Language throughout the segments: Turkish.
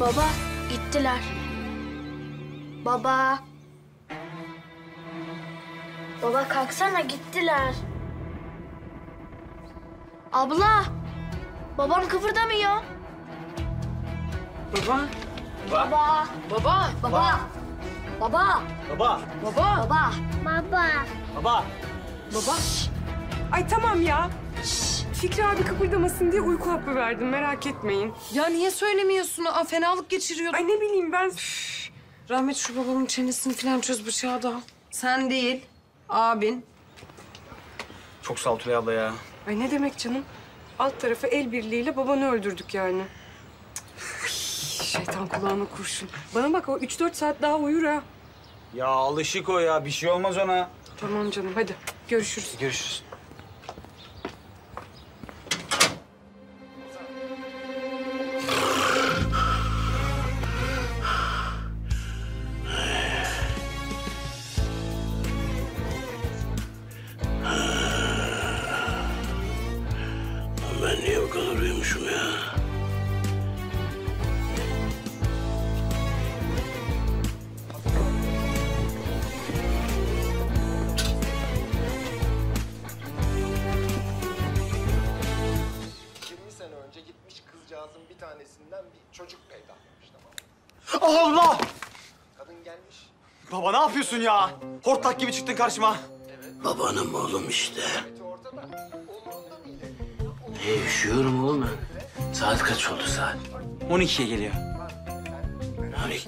Baba gittiler. Baba. Baba kalksana gittiler. Abla. Babam kıpırdamıyor. Baba. Baba. Baba. Baba. Baba. Baba, Baba. Baba. Baba. baba. Baba. Ay tamam ya. Fikri abi kıpırdamasın diye uyku hapı verdim merak etmeyin. Ya niye söylemiyorsun? Aa, fenalık geçiriyor. Ay ne bileyim ben. Üf. Rahmet şu babamın çenesini falan çöz bıçağı da. Sen değil, abin. Çok sağ ol Tülay abla ya. Ay ne demek canım? Alt tarafı el birliğiyle babanı öldürdük yani. Şeytan kulağına kurşun. Bana bak o üç dört saat daha uyur ha. Ya alışık o ya. Bir şey olmaz ona. Tamam canım hadi görüşürüz. Görüşürüz. Yapıyorsun ya? Hortlak gibi çıktın karşıma. Babanım oğlum işte. Ne üşüyorum oğlum ben. Saat kaç oldu saat? 12'ye geliyor. Hani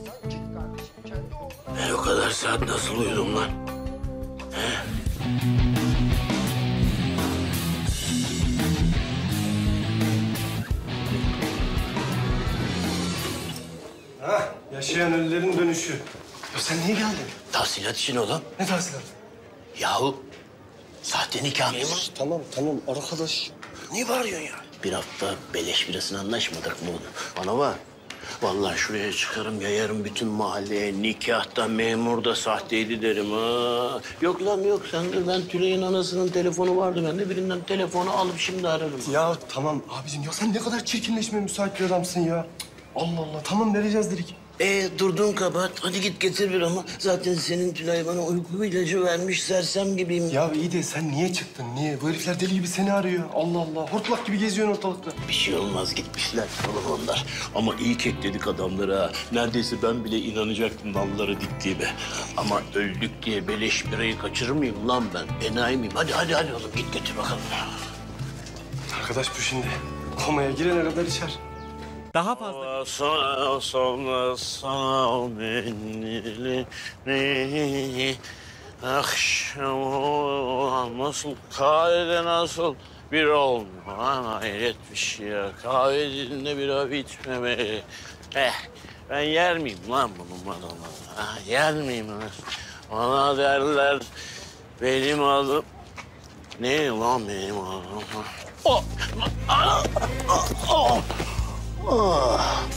ben o kadar saat nasıl uyudum lan? Hah, yaşayan ölülerin dönüşü. Ya sen niye geldin? Tahsilat için oğlum. Ne tahsilatı? Yahu sahte nikah memur. Tamam, tamam arkadaş. Niye bağırıyorsun ya? Bir hafta beleş birasını anlaşmadık mı oğlum? Bana bak. Vallahi şuraya çıkarım yayarım bütün mahalleye. Nikahta memur da sahteydi derim ha. Yok lan yok sen de ben Tülay'ın anasının telefonu vardı. Ben de birinden telefonu alıp şimdi ararım. Ya tamam abicim ya sen ne kadar çirkinleşmeye müsait bir adamsın ya. Allah Allah tamam vereceğiz dedik. E durduğun kabahat. Hadi git getir bir ama. Zaten senin Tülay bana uyku ilacı vermiş sersem gibiyim. Ya iyi de sen niye çıktın niye? Bu herifler deli gibi seni arıyor. Allah Allah hortlak gibi geziyorsun ortalıkta. Bir şey olmaz gitmişler oğlum onlar. Ama iyi kekledik adamları ha. Neredeyse ben bile inanacaktım nalları diktiğime. Ama öldük diye beleş birayı kaçırır mıyım lan ben? Enayi miyim? Hadi hadi hadi oğlum git getir bakalım. Arkadaş bu şimdi komaya girene kadar içer. Daha fazla Sana sonra sana beni akşam nasıl kahvede nasıl bir olma hayret bir şey ya kahvede bira bitmemeli. Eh ben yer miyim lan bunun adamı? Ha, yer miyim lan? Bana derler benim adım ne lan benim adım? Oh! Ah! Ah! Ah!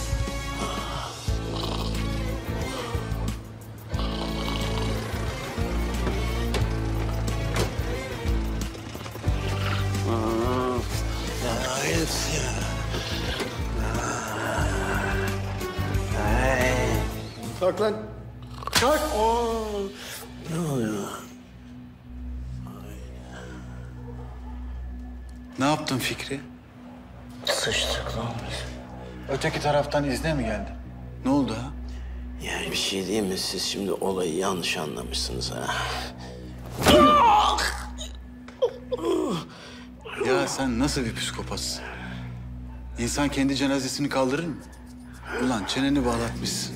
Ah! Ah. Ay. Kalk lan. Kalk. Ne oluyor? Ne yaptın Fikri? Sıçtık lan biz. Öteki taraftan izne mi geldi? Ne oldu ha? Yani bir şey değil mi? Siz şimdi olayı yanlış anlamışsınız ha. Ya sen nasıl bir psikopatsın? İnsan kendi cenazesini kaldırır mı? Ulan çeneni bağlatmışsın.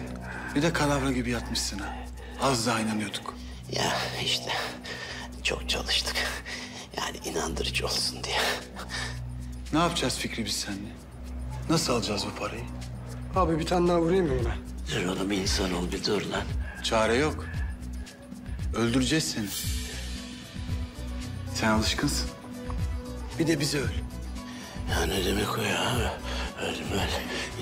Bir de kalavra gibi yatmışsın ha. Az daha inanıyorduk. Ya işte çok çalıştık. Yani inandırıcı olsun diye. Ne yapacağız Fikri biz seninle? Nasıl alacağız bu parayı? Abi bir tane daha vurayım mı buna? Dur oğlum insan ol bir dur lan. Çare yok. Öldüreceğiz seni. Sen alışkınsın. Bir de bizi öl. Ya ne demek o ya? Ölmez.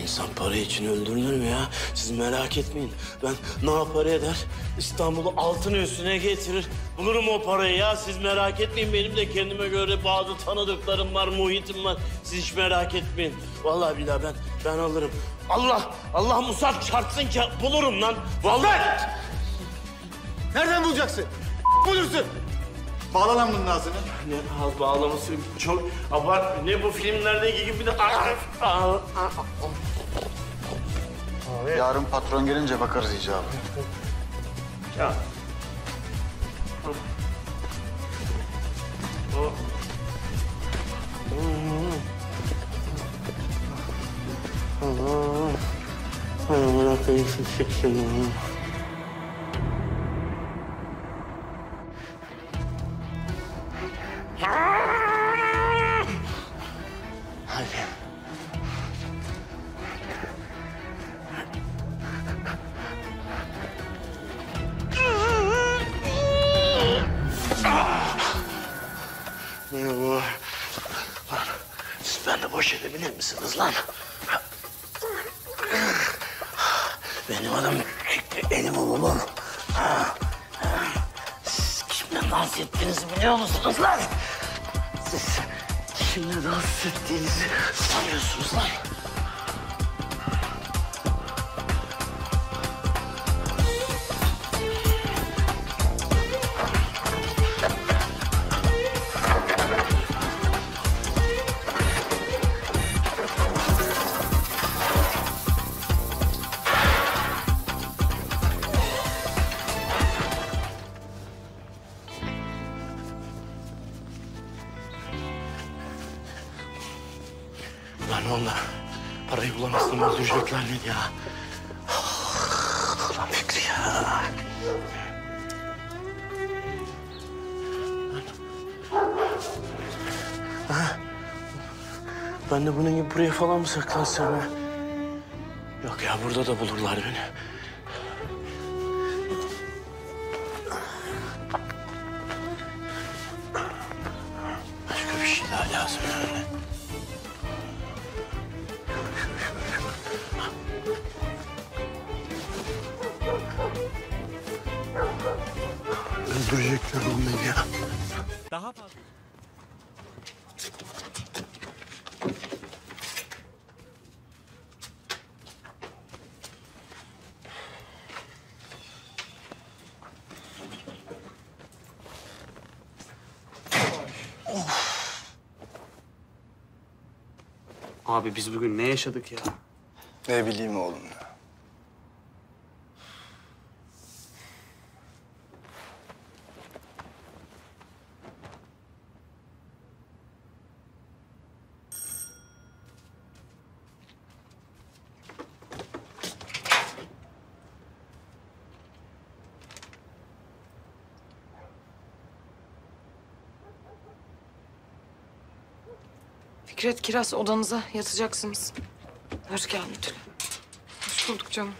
İnsan para için öldürülür mü ya? Siz merak etmeyin. Ben ne yapar eder? İstanbul'u altın üstüne getirir. Bulurum o parayı ya. Siz merak etmeyin. Benim de kendime göre bazı tanıdıklarım var, muhitim var. Siz hiç merak etmeyin. Vallahi billahi ben Ben alırım. Allah, Allah Musab çarpsın ki bulurum lan. Vallahi. Nereden bulacaksın? Bulursun. Bağla lan bunun ağzını. Ne az bağlaması çok abart. Ne bu filmlerdeki gibi bir de... Ah, ah, ah. Yarın patron gelince bakarız icabı. Ya. O. Allah. Allah koyayım şimdi. Merhaba. Lan, siz beni boş edebilir misiniz lan? Sanıyorsunuz? Lan bunun gibi buraya falan mı saklansam ha? Yok ya burada da bulurlar beni. Başka bir şey daha lazım yani. Öldürecekler oğlum beni ya. Abi biz bugün ne yaşadık ya? Ne bileyim oğlum ya. Fikret Kiraz odanıza yatacaksınız. Hoş geldin Tülay. Hoş bulduk canım.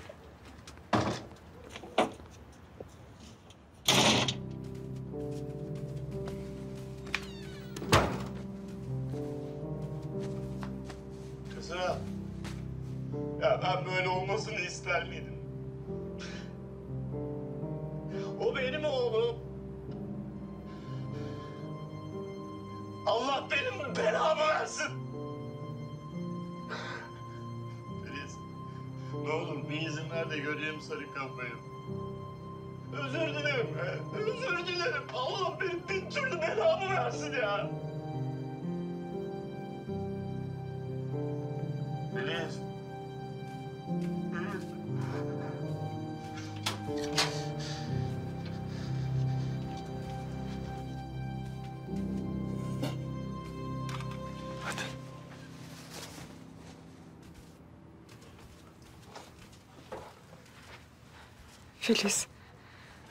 Filiz.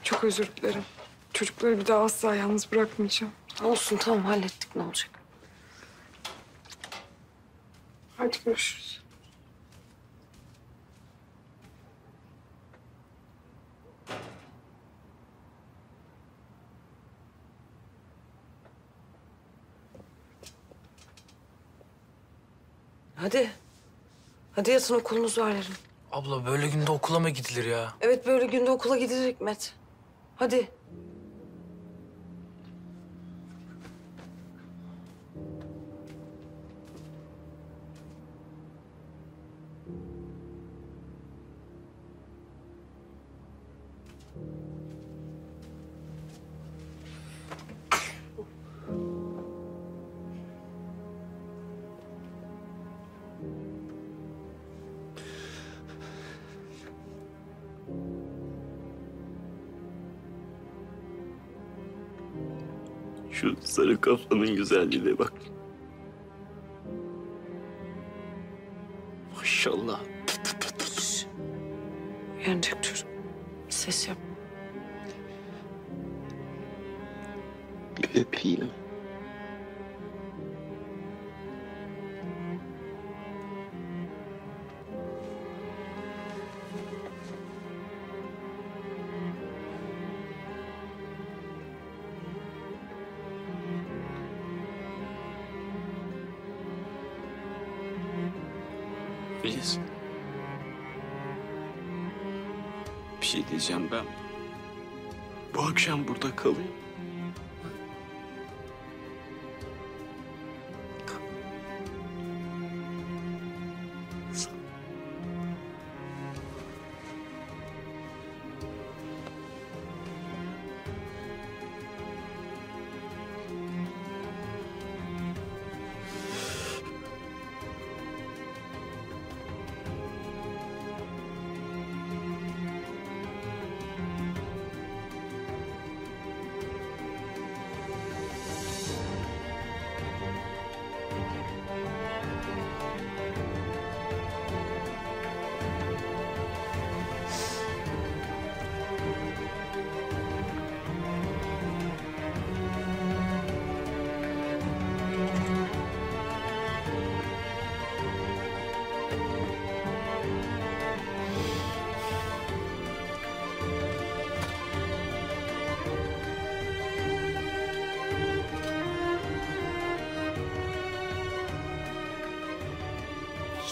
Çok özür dilerim. Çocukları bir daha asla yalnız bırakmayacağım. Olsun tamam hallettik ne olacak? Hadi görüşürüz. Hadi. Hadi yatın okulunuz var yarın. Abla böyle günde okula mı gidilir ya? Evet böyle günde okula gidilir Hikmet. Hadi. Kafanın güzelliğine bak. Maşallah.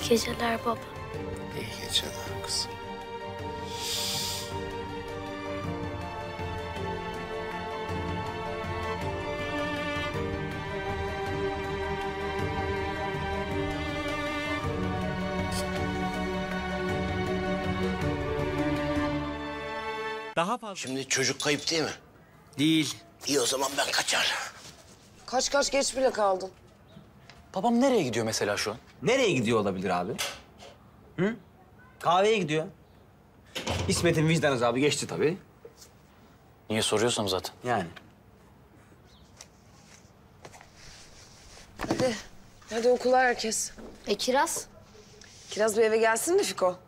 İyi geceler baba. İyi geceler kızım. Daha fazla. Şimdi çocuk kayıp değil mi? Değil. İyi o zaman ben kaçar. Kaç kaç geç bile kaldın. Babam nereye gidiyor mesela şu an? Nereye gidiyor olabilir abi? Hı? Kahveye gidiyor. İsmet'in vicdan azabı geçti tabii. Niye soruyorsam zaten. Yani. Hadi. Hadi okula herkes. E Kiraz? Kiraz bir eve gelsin de Fiko.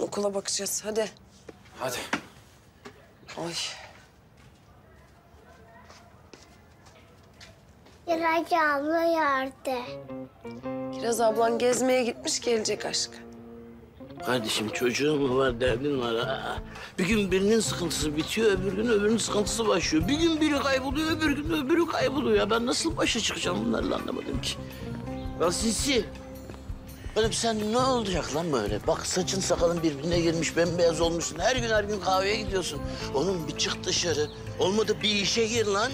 Okula bakacağız. Hadi. Hadi. Ay. Kiraz abla yardı. Kiraz ablan gezmeye gitmiş gelecek aşkı. Kardeşim çocuğun mu var, derdin var ha? Bir gün birinin sıkıntısı bitiyor, öbür gün öbürünün sıkıntısı başlıyor. Bir gün biri kayboluyor, öbür gün öbürü kayboluyor. Ya ben nasıl başa çıkacağım bunlarla anlamadım ki. Ya Sisi, oğlum sen ne olacak lan böyle? Bak saçın sakalın birbirine girmiş, bembeyaz olmuşsun. Her gün her gün kahveye gidiyorsun. Oğlum bir çık dışarı. Olmadı bir işe gir lan.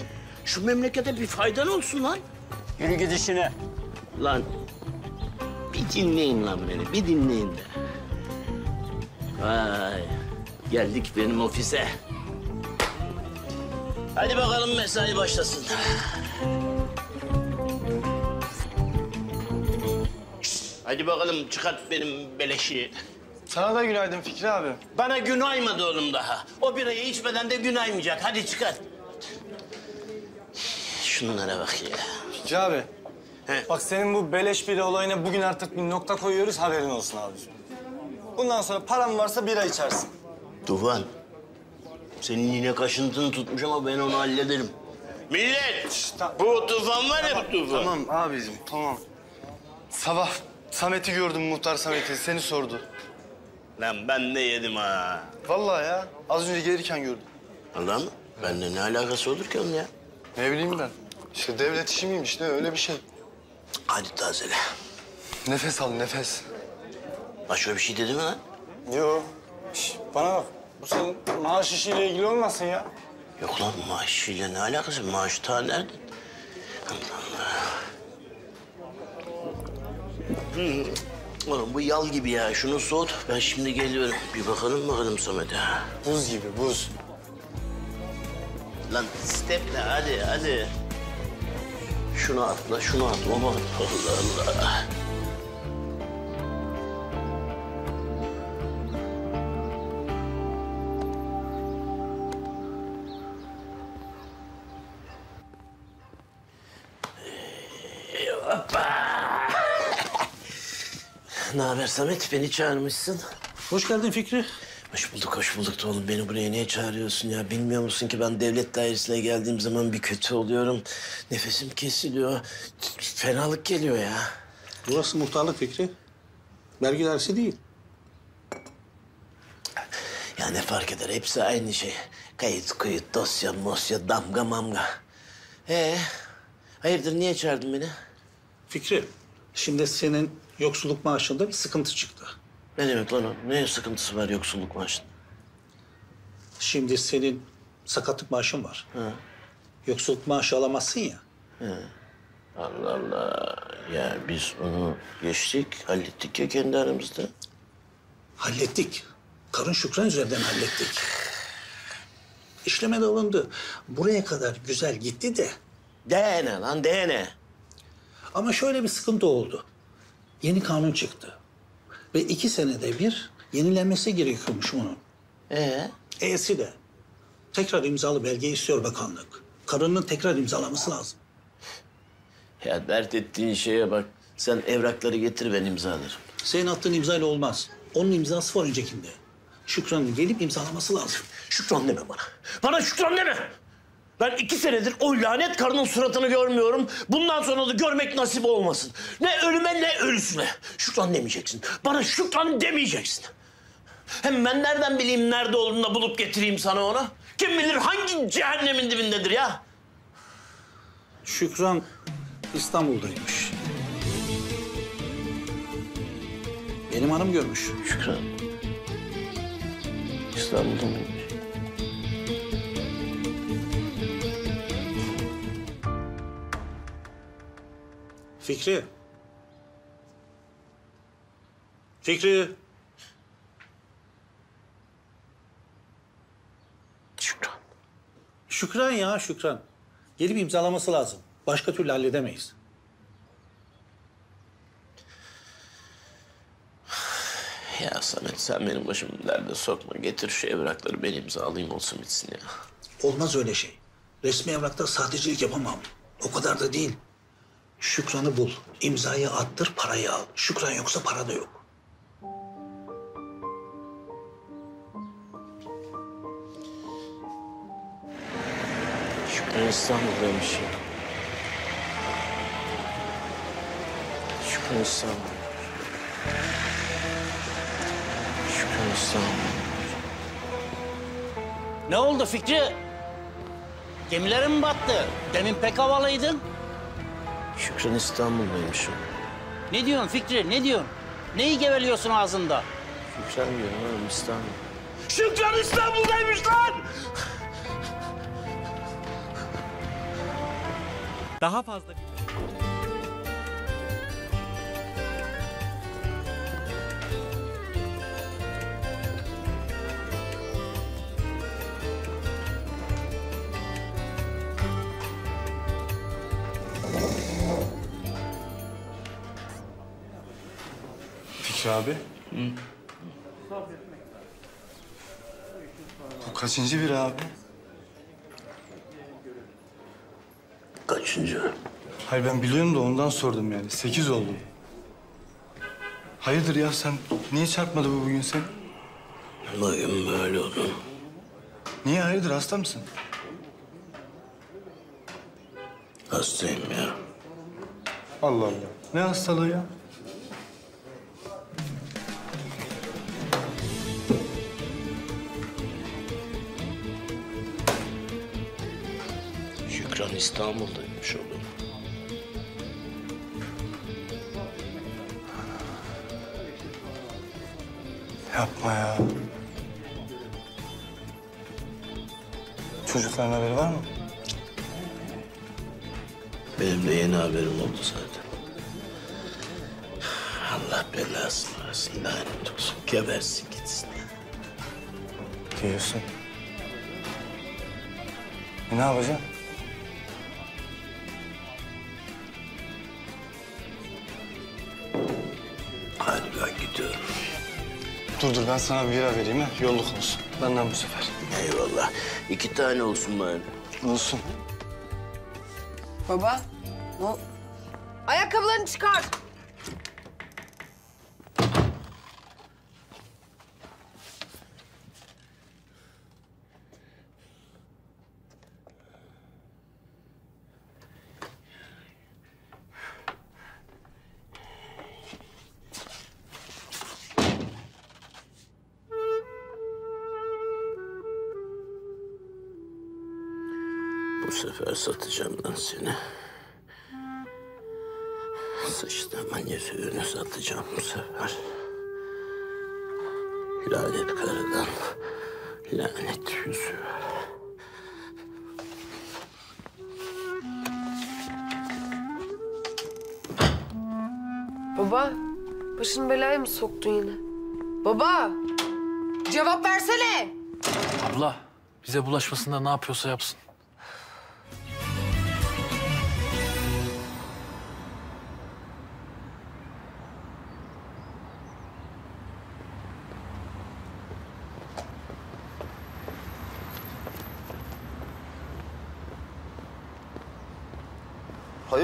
Şu memlekete bir faydan olsun lan. Yürü git işine. Lan bir dinleyin lan beni, bir dinleyin de. Vay, geldik benim ofise. Hadi bakalım mesai başlasın. Hadi bakalım çıkart benim beleşi. Sana da günaydın Fikri abi. Bana gün aymadı oğlum daha. O birayı içmeden de gün aymayacak. Hadi çıkart. Şunlara bak ya. Fikri abi. He. Bak senin bu beleş bira olayına bugün artık bir nokta koyuyoruz haberin olsun abiciğim. Bundan sonra paran varsa bira içersin. Tufan, senin yine kaşıntını tutmuş ama ben onu hallederim. Millet, ta- bu tufan var ya bu tufan. Tamam abicim tamam. Sabah Samet'i gördüm muhtar Samet'i seni sordu. Lan ben de yedim ha. Vallahi ya az önce gelirken gördüm. Allah mı? Bende ne alakası olur ki onun ya? Ne bileyim ben. İşte devlet işi miymiş ne öyle bir şey. Hadi tazele. Nefes al nefes. Başka bir şey dedi mi lan? Yo. Şş, bana bak. Bu senin maaş işiyle ilgili olmasın ya. Yok lan maaşıyla ne alakası? Maaş ta nerede? Allah Allah. Hı. Oğlum bu yal gibi ya. Şunu soğut. Ben şimdi geliyorum. Bir bakalım bakalım Samet'e. Buz gibi buz. Lan steple hadi hadi. Şunu atla, şunu atla. Aman Allah Allah. Ne haber Samet? Beni çağırmışsın. Hoş geldin Fikri. Hoş bulduk, hoş bulduk da oğlum. Beni buraya niye çağırıyorsun ya? Bilmiyor musun ki ben devlet dairesine geldiğim zaman bir kötü oluyorum. Nefesim kesiliyor. Fenalık geliyor ya. Burası muhtarlık Fikri. Vergi dairesi değil. Ya ne fark eder? Hepsi aynı şey. Kayıt, kuyut, dosya, mosya, damga, mamga. Ee, hayırdır niye çağırdın beni? Fikri, şimdi senin yoksulluk maaşında bir sıkıntı çıktı. Ne demek lan o? Ne sıkıntısı var yoksulluk maaşında? Şimdi senin sakatlık maaşın var. Ha. Yoksulluk maaşı alamazsın ya. He. Allah Allah. Ya biz onu geçtik, hallettik ya kendi aramızda. Hallettik. Karın Şükran üzerinden hallettik. İşleme de alındı. Buraya kadar güzel gitti de. De ne lan de ne? Ama şöyle bir sıkıntı oldu. Yeni kanun çıktı. Ve iki senede bir yenilenmesi gerekiyormuş bunun. Ee? E'si de. Tekrar imzalı belge istiyor bakanlık. Karının tekrar imzalaması lazım. Ya dert ettiğin şeye bak. Sen evrakları getir ben imzalarım. Senin attığın imzayla olmaz. Onun imzası var öncekinde. Şükran'ın gelip imzalaması lazım. Şükran deme bana. Bana şükran deme. Ben iki senedir o lanet karının suratını görmüyorum. Bundan sonra da görmek nasip olmasın. Ne ölüme ne ölüsüne. Şükran demeyeceksin. Bana şükran demeyeceksin. Hem ben nereden bileyim nerede olduğunu da bulup getireyim sana onu? Kim bilir hangi cehennemin dibindedir ya? Şükran İstanbul'daymış. Benim hanım görmüş. Şükran. İstanbul'da mıymış? Fikri. Fikri. Şükran. Şükran ya Şükran. Gelip imzalaması lazım. Başka türlü halledemeyiz. Ya Samet sen benim başımı derde sokma. Getir şu evrakları ben imzalayayım olsun bitsin ya. Olmaz öyle şey. Resmi evrakta sahtecilik yapamam. O kadar da değil. Şükran'ı bul. imzayı attır, parayı al. Şükran yoksa para da yok. Şükran İstanbul'daymış ya. Şükran İstanbul. Şükran İstanbul. Ne oldu Fikri? Gemilerin mi battı? Demin pek havalıydın. Şükran İstanbul'daymış o. Ne diyorsun Fikri, ne diyorsun? Neyi geveliyorsun ağzında? Şükran diyorum oğlum İstanbul. Şükran İstanbul'daymış lan! Daha fazla Abi. Bu kaçıncı bir abi? Kaçıncı? Hayır ben biliyorum da ondan sordum yani. Sekiz oldu. Hayırdır ya sen niye çarpmadı bu bugün sen? Bugün böyle oldu. Niye hayırdır hasta mısın? Hastayım ya. Allah Allah. Ne hastalığı ya? İstanbul'daymış oğlum. Yapma ya. Çocukların haberi var mı? Benim de yeni haberim oldu zaten. Allah belasını versin, lanet olsun. Gebersin gitsin. Diyorsun. E ne yapacaksın? Dur dur ben sana bir bira vereyim ha. Yolluk olsun. Benden bu sefer. Eyvallah. İki tane olsun bari. Olsun. Baba, ne Ayakkabılarını çıkar. Seni. Sıçtığımın yüzüğünü satacağım bu sefer. Lanet karıdan lanet yüzüğü. Baba, başını belaya mı soktun yine? Baba, cevap versene. Abla bize bulaşmasında ne yapıyorsa yapsın.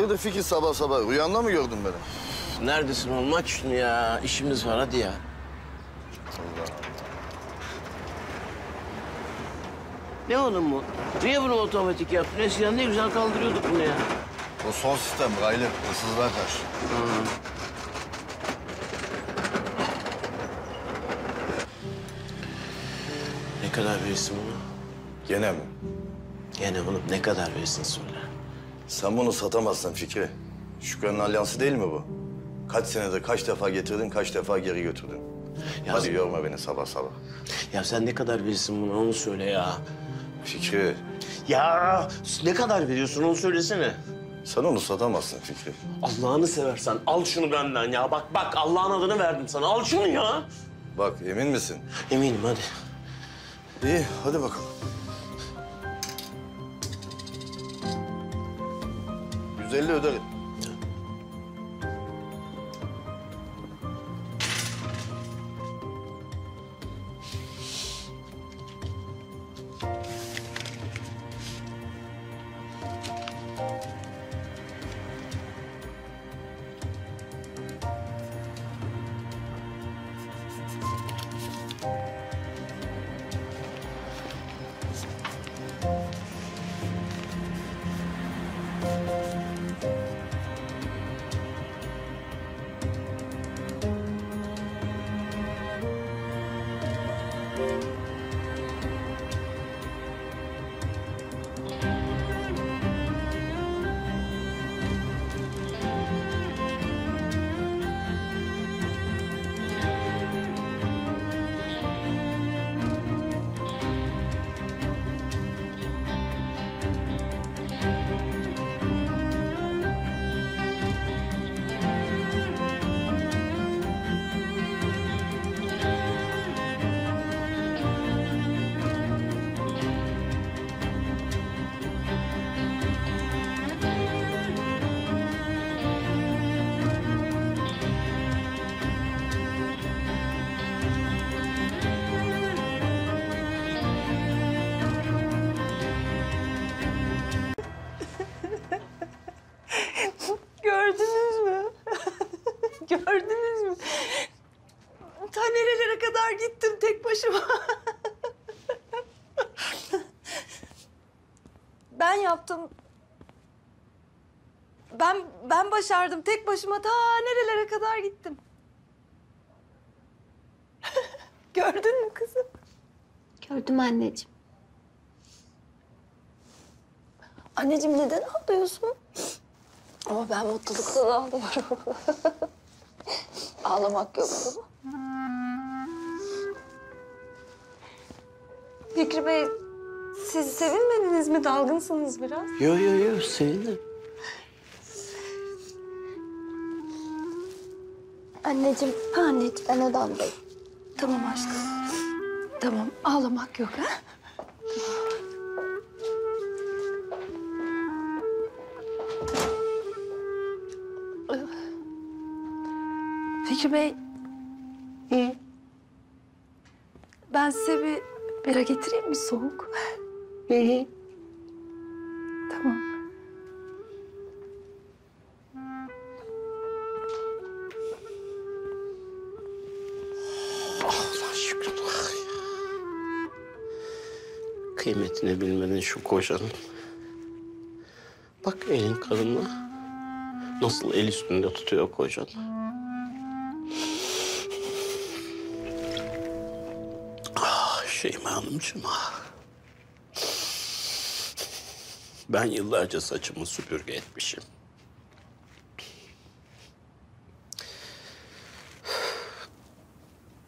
Hayırdır Fikir sabah sabah? Rüyanda mı gördün beni? Neredesin oğlum? Aç şunu ya. İşimiz var hadi ya. Ne oğlum bu? Niye bunu otomatik yaptın? Eskiden ne güzel kaldırıyorduk bunu ya. O son sistem Raylı. Hırsızlığa karşı. Ne kadar verirsin bunu? Gene mi? Gene oğlum ne kadar verirsin söyle. Sen bunu satamazsın Fikri. Şükran'ın alyansı değil mi bu? Kaç senedir kaç defa getirdin, kaç defa geri götürdün. Ya- Hadi yorma beni sabah sabah. Ya sen ne kadar verirsin bunu onu söyle ya. Fikri, Ya ne kadar veriyorsun onu söylesene. sen onu satamazsın Fikri. Allah'ını seversen al şunu benden ya. Bak bak Allah'ın adını verdim sana. Al şunu ya. Bak emin misin? Eminim hadi. İyi, hadi bakalım. 对六六 Ben başardım tek başıma ta nerelere kadar gittim. Gördün mü kızım? Gördüm anneciğim. Anneciğim neden ağlıyorsun? Ama ben mutluluktan ağlıyorum. Ağlamak yok mi? Fikri Bey, siz sevinmediniz mi? Dalgınsınız biraz. Yo yo yo sevindim. Anneciğim Ha anneciğim, ben odamdayım. Tamam aşkım. Tamam, ağlamak yok ha? Fikri Bey. Ben size bir bira getireyim mi soğuk? Tamam. Kıymetini bilmedin şu kocanın. Bak elin kadınla. Nasıl el üstünde tutuyor kocan. Ah Şeyma Hanımcığım ah. Ben yıllarca saçımı süpürge etmişim.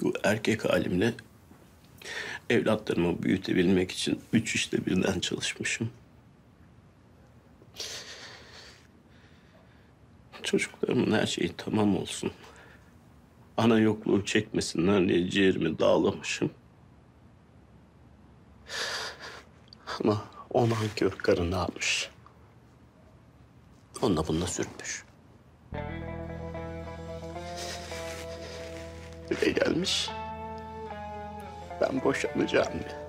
Bu erkek halimle evlatlarımı büyütebilmek için üç işte birden çalışmışım. Çocuklarımın her şeyi tamam olsun. Ana yokluğu çekmesinler diye ciğerimi dağlamışım. Ama o nankör karı ne yapmış? Onunla bununla sürtmüş. De gelmiş. Ben boşanacağım diye.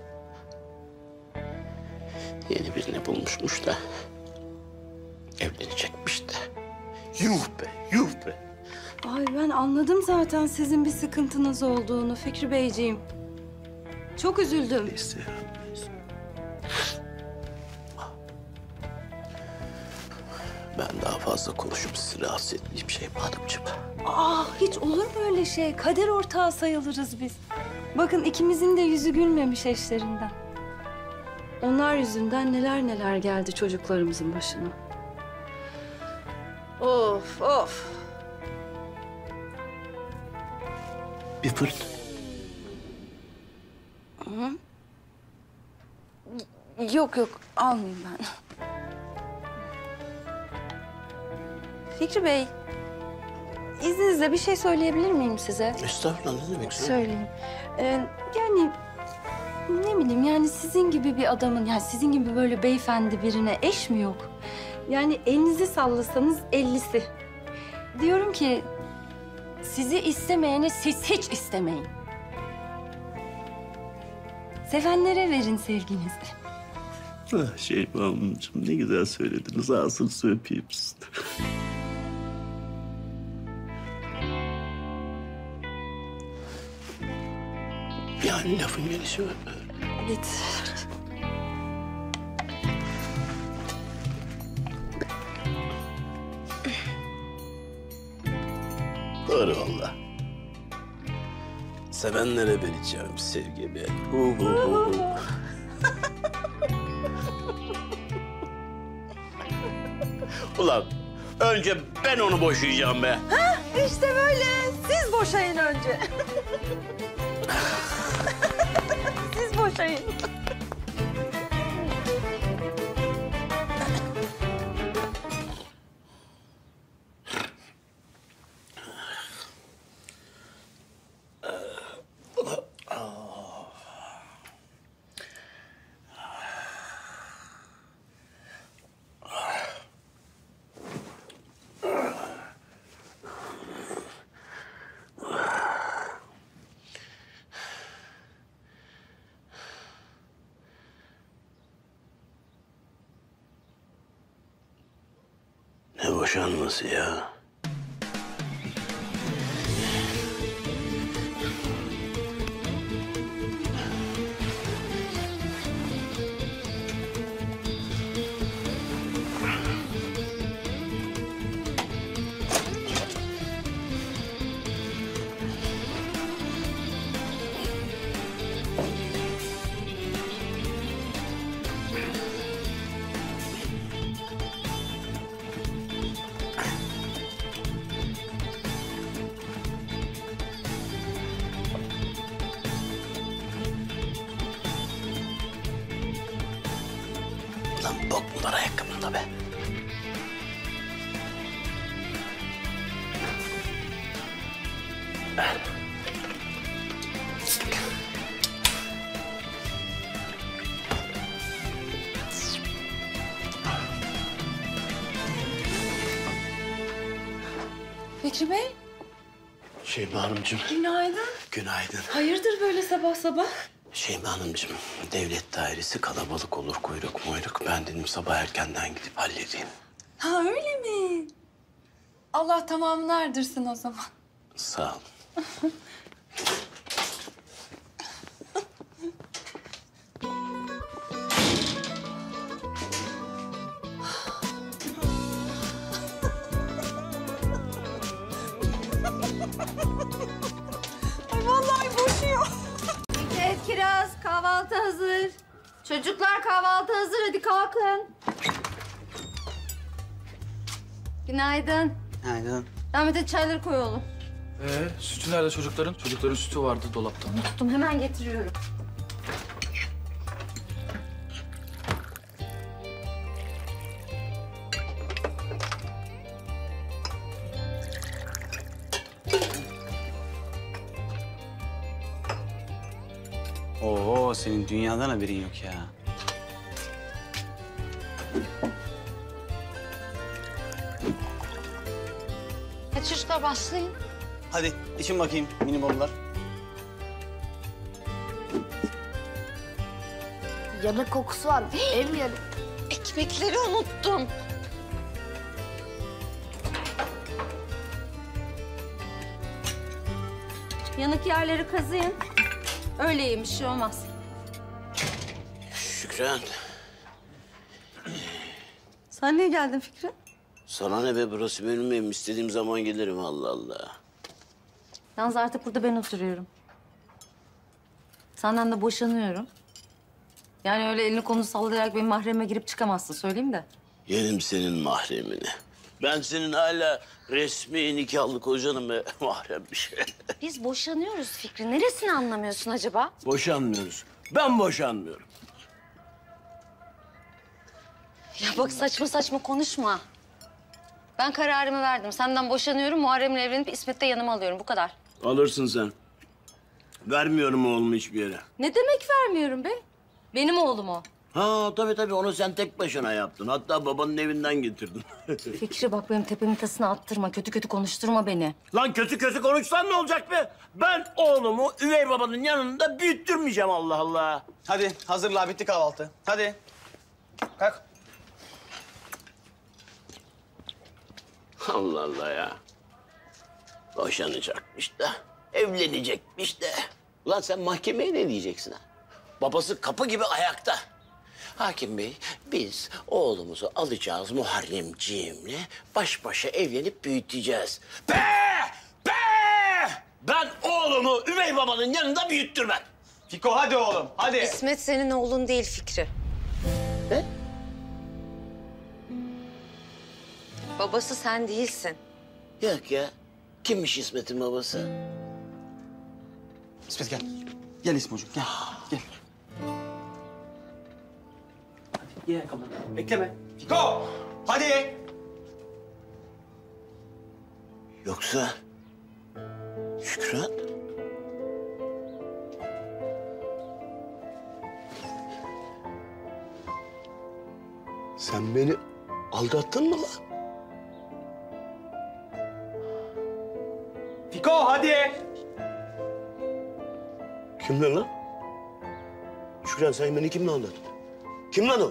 Yeni birini bulmuşmuş da. Evlenecekmiş de. Yuh be, yuh be. Ay ben anladım zaten sizin bir sıkıntınız olduğunu Fikri Beyciğim. Çok üzüldüm. Ben daha fazla konuşup sizi rahatsız etmeyeyim şey Hanımcığım. Aa hiç olur mu öyle şey? Kader ortağı sayılırız biz. Bakın ikimizin de yüzü gülmemiş eşlerinden. Onlar yüzünden neler neler geldi çocuklarımızın başına. Of of. Bir fırt. Hı? Yok yok almayayım ben. Fikri Bey, izninizle bir şey söyleyebilir miyim size? Estağfurullah ne demek? Söyleyeyim. Ee, yani ne bileyim yani sizin gibi bir adamın yani sizin gibi böyle beyefendi birine eş mi yok? Yani elinizi sallasanız ellisi. Diyorum ki sizi istemeyene siz hiç istemeyin. Sevenlere verin sevginizi. Ah Şeyma Hanımcığım ne güzel söylediniz. Ağzınızı öpeyim sizin. Lafın gelişi. Evet. Doğru valla. Sevenlere vereceğim sevgimi. Hu hu. Ulan önce ben onu boşayacağım be. İşte böyle. Siz boşayın önce. Siz boşayın. Ne boşanması Şeyma Hanımcığım, günaydın. günaydın. Hayırdır böyle sabah sabah? Şeyma Hanımcığım, devlet dairesi kalabalık olur, kuyruk muyruk. Ben dedim sabah erkenden gidip halledeyim. Ha öyle mi? Allah tamamını erdirsin o zaman. Sağ ol. kahvaltı hazır. Çocuklar kahvaltı hazır. Hadi kalkın. Günaydın. Günaydın. Ahmet'e çayları koyalım. Ee, sütü nerede çocukların? Çocukların sütü vardı dolapta. Unuttum. Hemen getiriyorum. Senin dünyadan haberin yok ya. Hadi çocuklar başlayın. Hadi için bakayım minimumlar. Yanık kokusu var. Ev yanık. Ekmekleri unuttum. Yanık yerleri kazıyın. Öyle bir şey olmaz. Şükran, Sen niye geldin Fikri? sana ne be burası benim evim. İstediğim zaman gelirim Allah Allah. Yalnız artık burada ben oturuyorum. Senden de boşanıyorum. Yani öyle elini kolunu sallayarak benim mahreme girip çıkamazsın söyleyeyim de. Yerim senin mahremini. Ben senin hala resmi nikahlı kocanım ve mahrem bir şey. Biz boşanıyoruz Fikri. Neresini anlamıyorsun acaba? Boşanmıyoruz. Ben boşanmıyorum. Ya bak saçma saçma konuşma. Ben kararımı verdim. Senden boşanıyorum. Muharrem'le evlenip İsmet'i de yanıma alıyorum. Bu kadar. Alırsın sen. Vermiyorum oğlumu hiçbir yere. Ne demek vermiyorum be? Benim oğlum o. Ha tabii tabii onu sen tek başına yaptın. Hatta babanın evinden getirdin. Fikri bak benim tepemin tasını attırma. Kötü kötü konuşturma beni. Lan kötü kötü konuşsan ne olacak be? Ben oğlumu üvey babanın yanında büyüttürmeyeceğim Allah Allah. Hadi hazırla bitti kahvaltı. Hadi. Kalk. Allah Allah ya. Boşanacakmış da, evlenecekmiş de. Ulan sen mahkemeye ne diyeceksin ha? Babası kapı gibi ayakta. Hakim Bey, biz oğlumuzu alacağız Muharremciğimle baş başa evlenip büyüteceğiz. Be! Be! Ben oğlumu üvey babanın yanında büyüttürmem. Fiko hadi oğlum hadi. İsmet senin oğlun değil Fikri. Ne? Babası sen değilsin. Yok ya. Kimmiş İsmet'in babası? İsmet gel. Gel İsmocuğum gel. Gel. Hadi ye ayakkabılarını. Bekleme. Fiko hadi. Yoksa Şükran? Sen beni aldattın mı lan? Fiko hadi. Kimler lan? Şükran sen beni kimle aldattın? Kim lan o?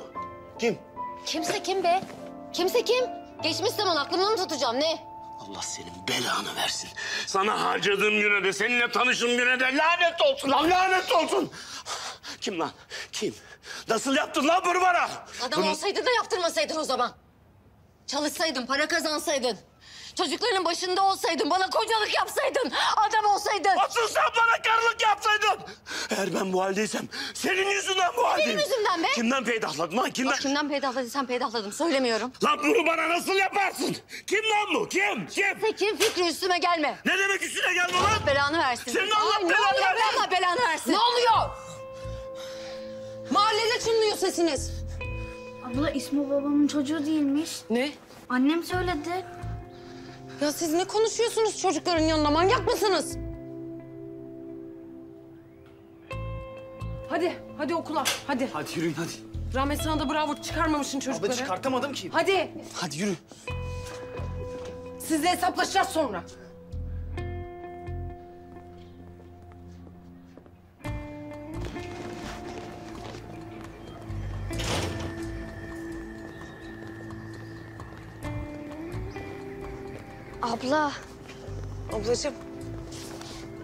Kim? Kimse kim be? Kimse kim? Geçmiş zaman aklımda mı tutacağım ne? Allah senin belanı versin. Sana harcadığım güne de seninle tanıştığım güne de lanet olsun lan lanet olsun. Kim lan? Kim? Nasıl yaptın lan bunu bana? Adam Bunu- olsaydın da yaptırmasaydın o zaman. Çalışsaydın, para kazansaydın. Çocukların başında olsaydın, bana kocalık yapsaydın, adam olsaydın. Asıl sen bana karılık yapsaydın. Eğer ben bu haldeysem senin yüzünden bu haldeyim. Benim yüzümden be. Kimden peydahladın lan kimden? Bak kimden peydahladıysam peydahladım, söylemiyorum. Lan bunu bana nasıl yaparsın? Kim lan bu? Kim? Kim? Peki Fikri üstüme gelme. Ne demek üstüne gelme lan? Allah belanı versin. Senin Allah Ay, ne belanı oluyor be? versin. Allah belanı versin. Ne oluyor? Mahallede çınlıyor sesiniz. Abla ismi babamın çocuğu değilmiş. Ne? Annem söyledi. Ya siz ne konuşuyorsunuz çocukların yanında? Manyak mısınız? Hadi, hadi okula. Hadi. Hadi yürüyün hadi. Rahmet sana da bravo çıkarmamışsın çocukları. Abla çıkartamadım ki. Hadi. Hadi yürü. Sizle hesaplaşacağız sonra. Abla, Ablacığım.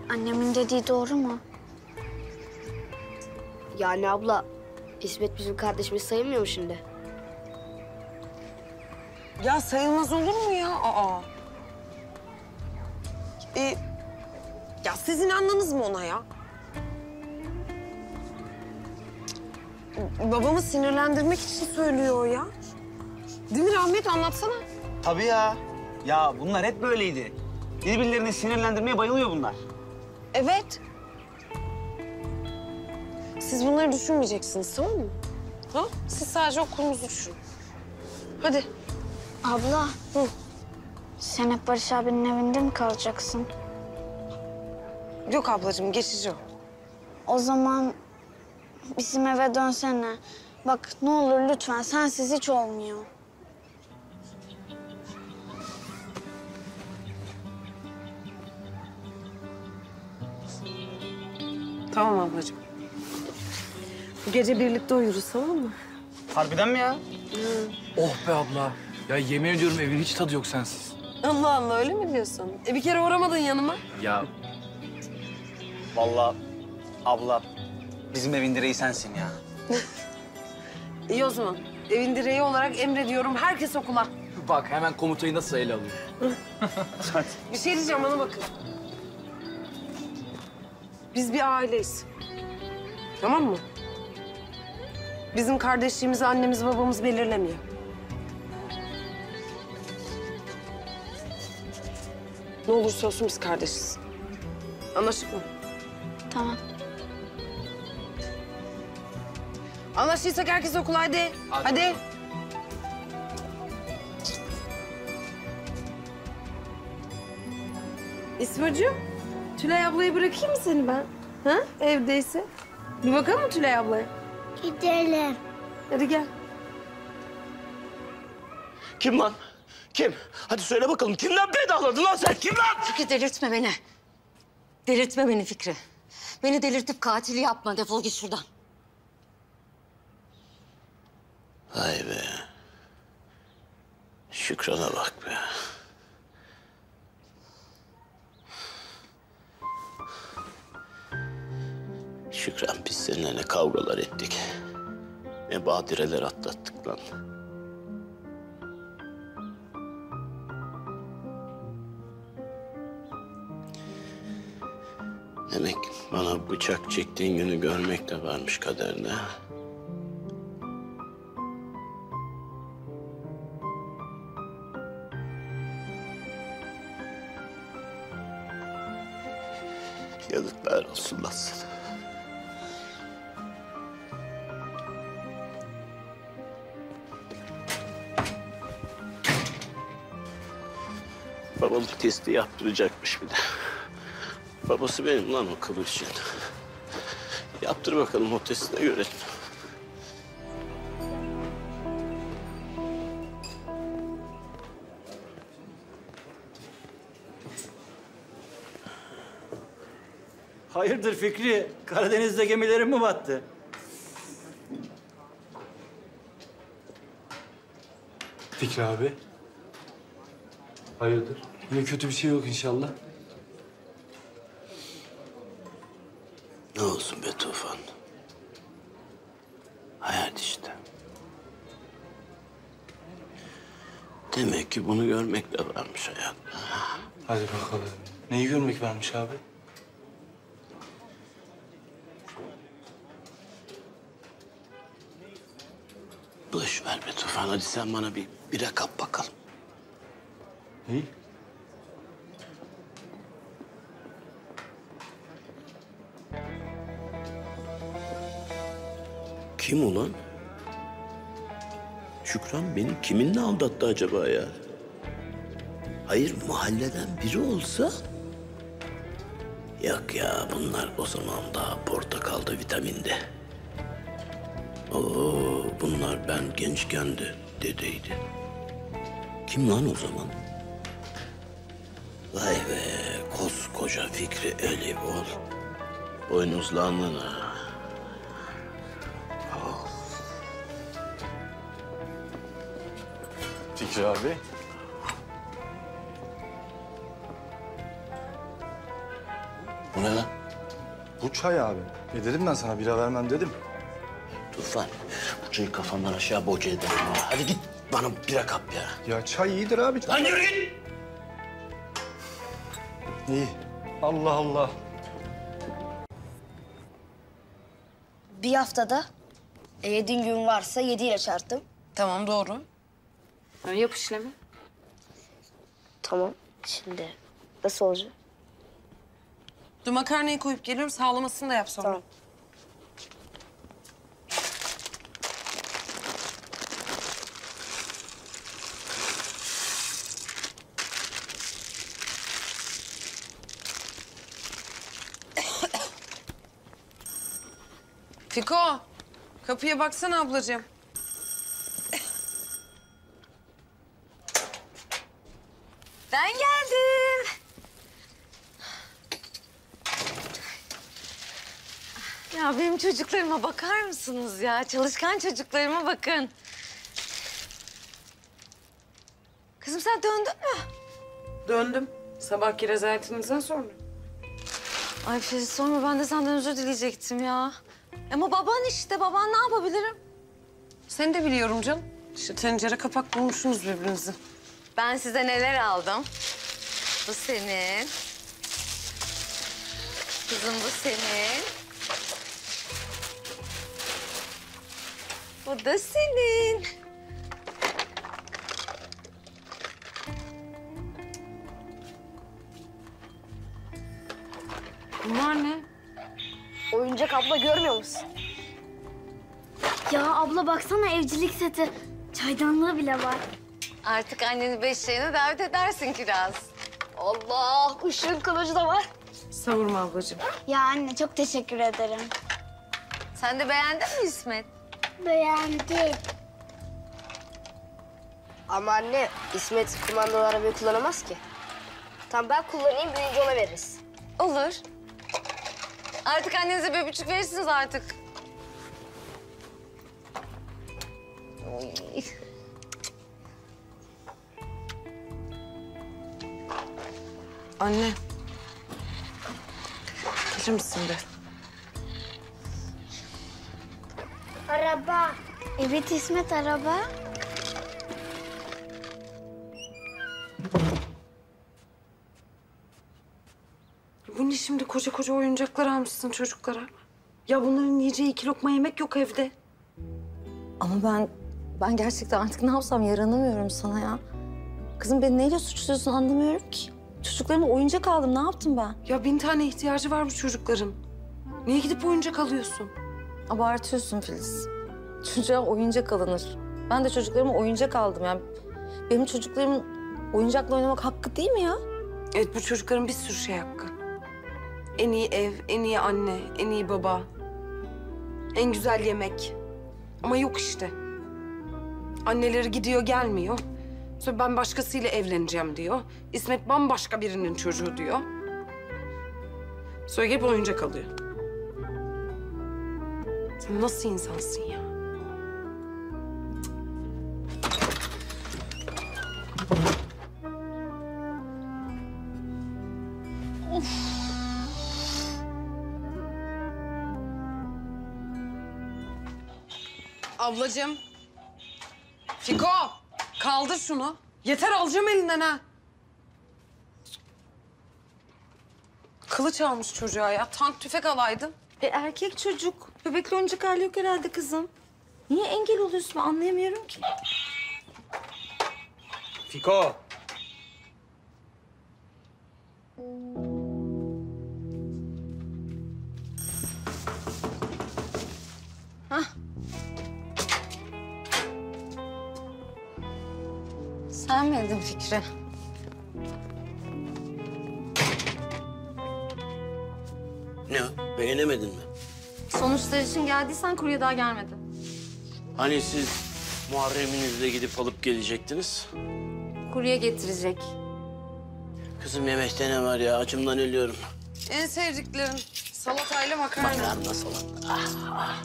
annemin dediği doğru mu? Yani abla, İsmet bizim kardeşimiz sayılmıyor mu şimdi? Ya sayılmaz olur mu ya? Aa. E, ya siz inandınız mı ona ya? Babamı sinirlendirmek için söylüyor o ya. Değil mi Rahmet? Anlatsana. Tabii ya. Ya bunlar hep böyleydi. Birbirlerini sinirlendirmeye bayılıyor bunlar. Evet. Siz bunları düşünmeyeceksiniz tamam mı? Ha? Siz sadece okulunuzu düşünün. Hadi. Abla. Sen hep Barış abinin evinde mi kalacaksın? Yok ablacığım geçici o. O zaman bizim eve dönsene. Bak ne olur lütfen sensiz hiç olmuyor. Tamam ablacığım. Bu gece birlikte uyuruz tamam mı? Harbiden mi ya? Oh be abla. Ya yemin ediyorum evin hiç tadı yok sensiz. Allah Allah öyle mi diyorsun? E bir kere uğramadın yanıma. Ya Vallahi abla bizim evin direği sensin ya. İyi o zaman. Evin direği olarak emrediyorum herkes okula. bak hemen komutayı nasıl ele alıyor. Bir şey diyeceğim bana bakın. Biz bir aileyiz. Tamam mı? Bizim kardeşliğimizi annemiz babamız belirlemiyor. Ne olursa olsun biz kardeşiz. Anlaştık mı? Tamam. Anlaştıysak herkes okula hadi. Hadi. İsmacığım, Tülay ablayı bırakayım mı seni ben? Ha? Evdeyse. Bir bakalım mı Tülay ablaya? Gidelim. Hadi gel. Kim lan? Kim? Hadi söyle bakalım kimden pedahladın lan sen? Kim lan? Fikri delirtme beni. Delirtme beni Fikri. Beni delirtip katili yapma. Defol git şuradan. Vay be. Şükran'a bak be. Şükran biz seninle ne kavgalar ettik. Ne badireler atlattık lan. Demek bana bıçak çektiğin günü görmek de varmış kaderine. Yazıklar olsun lan. Babalık testi yaptıracakmış bir de. Babası benim lan o kıvırcığın. Yaptır bakalım o testine göre. Hayırdır Fikri? Karadeniz'de gemilerin mi battı? Fikri abi. Hayırdır? Yine kötü bir şey yok inşallah. Ne olsun be Tufan? Hayat işte. Demek ki bunu görmek de varmış hayatta. Hadi bakalım. Neyi görmek varmış abi? Boş ver be Tufan. Hadi sen bana bir bira kap bakalım. İyi. Kim ulan? Şükran beni kiminle aldattı acaba ya? Hayır mahalleden biri olsa... Yok ya bunlar o zaman daha portakalda vitaminde. Oo bunlar ben gençken de dedeydi. Kim lan o zaman? Vay be koskoca Fikri Eli bol. Boynuzlu Fikri abi. Bu ne lan? Bu çay abi. E dedim ben sana bira vermem dedim. Tufan, bu çayı kafandan aşağı boca ederim ha. Hadi git bana bira kap ya. Ya çay iyidir abi. Lan yürü git! İyi. Allah Allah. Bir haftada e, yediğin gün varsa yediyle çarptım. Tamam doğru. Yap işlemi. Tamam. Şimdi nasıl olacak? Dur makarnayı koyup geliyorum. Sağlamasını da yap sonra. Tamam. Fiko, kapıya baksana ablacığım. Ben geldim. Ya benim çocuklarıma bakar mısınız ya? Çalışkan çocuklarıma bakın. Kızım sen döndün mü? Döndüm. Sabah rezayetinizden sonra. Ay Filiz sorma ben de senden özür dileyecektim ya. Ama baban işte baban ne yapabilirim? Seni de biliyorum canım. İşte tencere kapak bulmuşsunuz birbirinizi. Ben size neler aldım? Bu senin. Kızım bu senin. Bu da senin. Bunlar ne? Oyuncak abla görmüyor musun? Ya abla baksana evcilik seti. Çaydanlığı bile var. Artık anneni beşliğine davet edersin Kiraz. Allah ışığın kılıcı da var. Savurma ablacığım. Ya anne çok teşekkür ederim. Sen de beğendin mi İsmet? Beğendim. Ama anne İsmet kumandalı arabayı kullanamaz ki. Tamam ben kullanayım büyüyünce ona veririz. Olur. Artık annenize bir buçuk verirsiniz artık. Oy. Anne. Gelir misin bir? Araba. Evet İsmet araba. Bu ne şimdi koca koca oyuncaklar almışsın çocuklara? Ya bunların yiyeceği iki lokma yemek yok evde. Ama ben ben gerçekten artık ne yapsam yaranamıyorum sana ya. Kızım beni neyle suçluyorsun anlamıyorum ki. Çocuklarıma oyuncak aldım ne yaptım ben? Ya bin tane ihtiyacı var bu çocukların. Niye gidip oyuncak alıyorsun? Abartıyorsun Filiz. Çocuğa oyuncak alınır. Ben de çocuklarıma oyuncak aldım yani. Benim çocuklarımın oyuncakla oynamak hakkı değil mi ya? Evet bu çocukların bir sürü şey hakkı. En iyi ev, en iyi anne, en iyi baba. En güzel yemek. Ama yok işte. Anneleri gidiyor gelmiyor. Sonra ben başkasıyla evleneceğim diyor. İsmet bambaşka birinin çocuğu diyor. Sonra gelip oyuncak alıyor. Sen nasıl insansın ya? Ablacığım. Fiko, kaldır şunu. Yeter alacağım elinden ha. Kılıç almış çocuğa ya. Tank tüfek alaydın. E erkek çocuk. Bebekle oyuncak hali yok herhalde kızım. Niye engel oluyorsun anlayamıyorum ki. Fiko. Sen mi edin Fikri? Ne o? Beğenemedin mi? Sonuçlar için geldiysen kurye daha gelmedi. Hani siz Muharrem'inizle gidip alıp gelecektiniz? Kurye getirecek. Kızım yemekte ne var ya? Acımdan ölüyorum. En sevdiklerim salatayla makarna. Makarna salata. Ah, ah.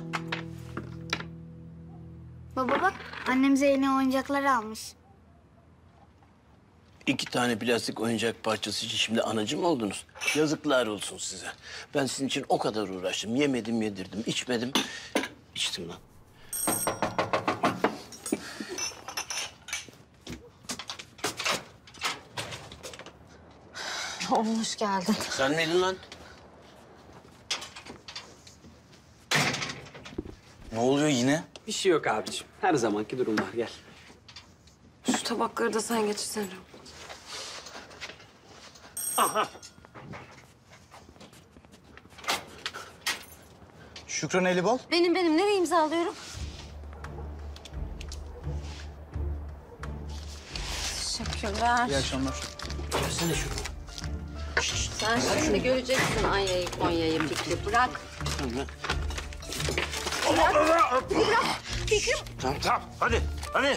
Baba bak annemize yeni oyuncaklar almış. İki tane plastik oyuncak parçası için şimdi anacı mı oldunuz? Yazıklar olsun size. Ben sizin için o kadar uğraştım. Yemedim, yedirdim, içmedim. İçtim lan. Oğlum hoş geldin. Sen miydin lan? Ne oluyor yine? Bir şey yok abiciğim. Her zamanki durumlar gel. Şu tabakları da sen getirsene. Şükran Elibol. Benim benim. Nereye imzalıyorum? Teşekkürler. İyi akşamlar. Versene şunu. Sen şimdi göreceksin Anya'yı, Konya'yı Fikri. Bırak. Fikrim. Tamam tamam hadi hadi.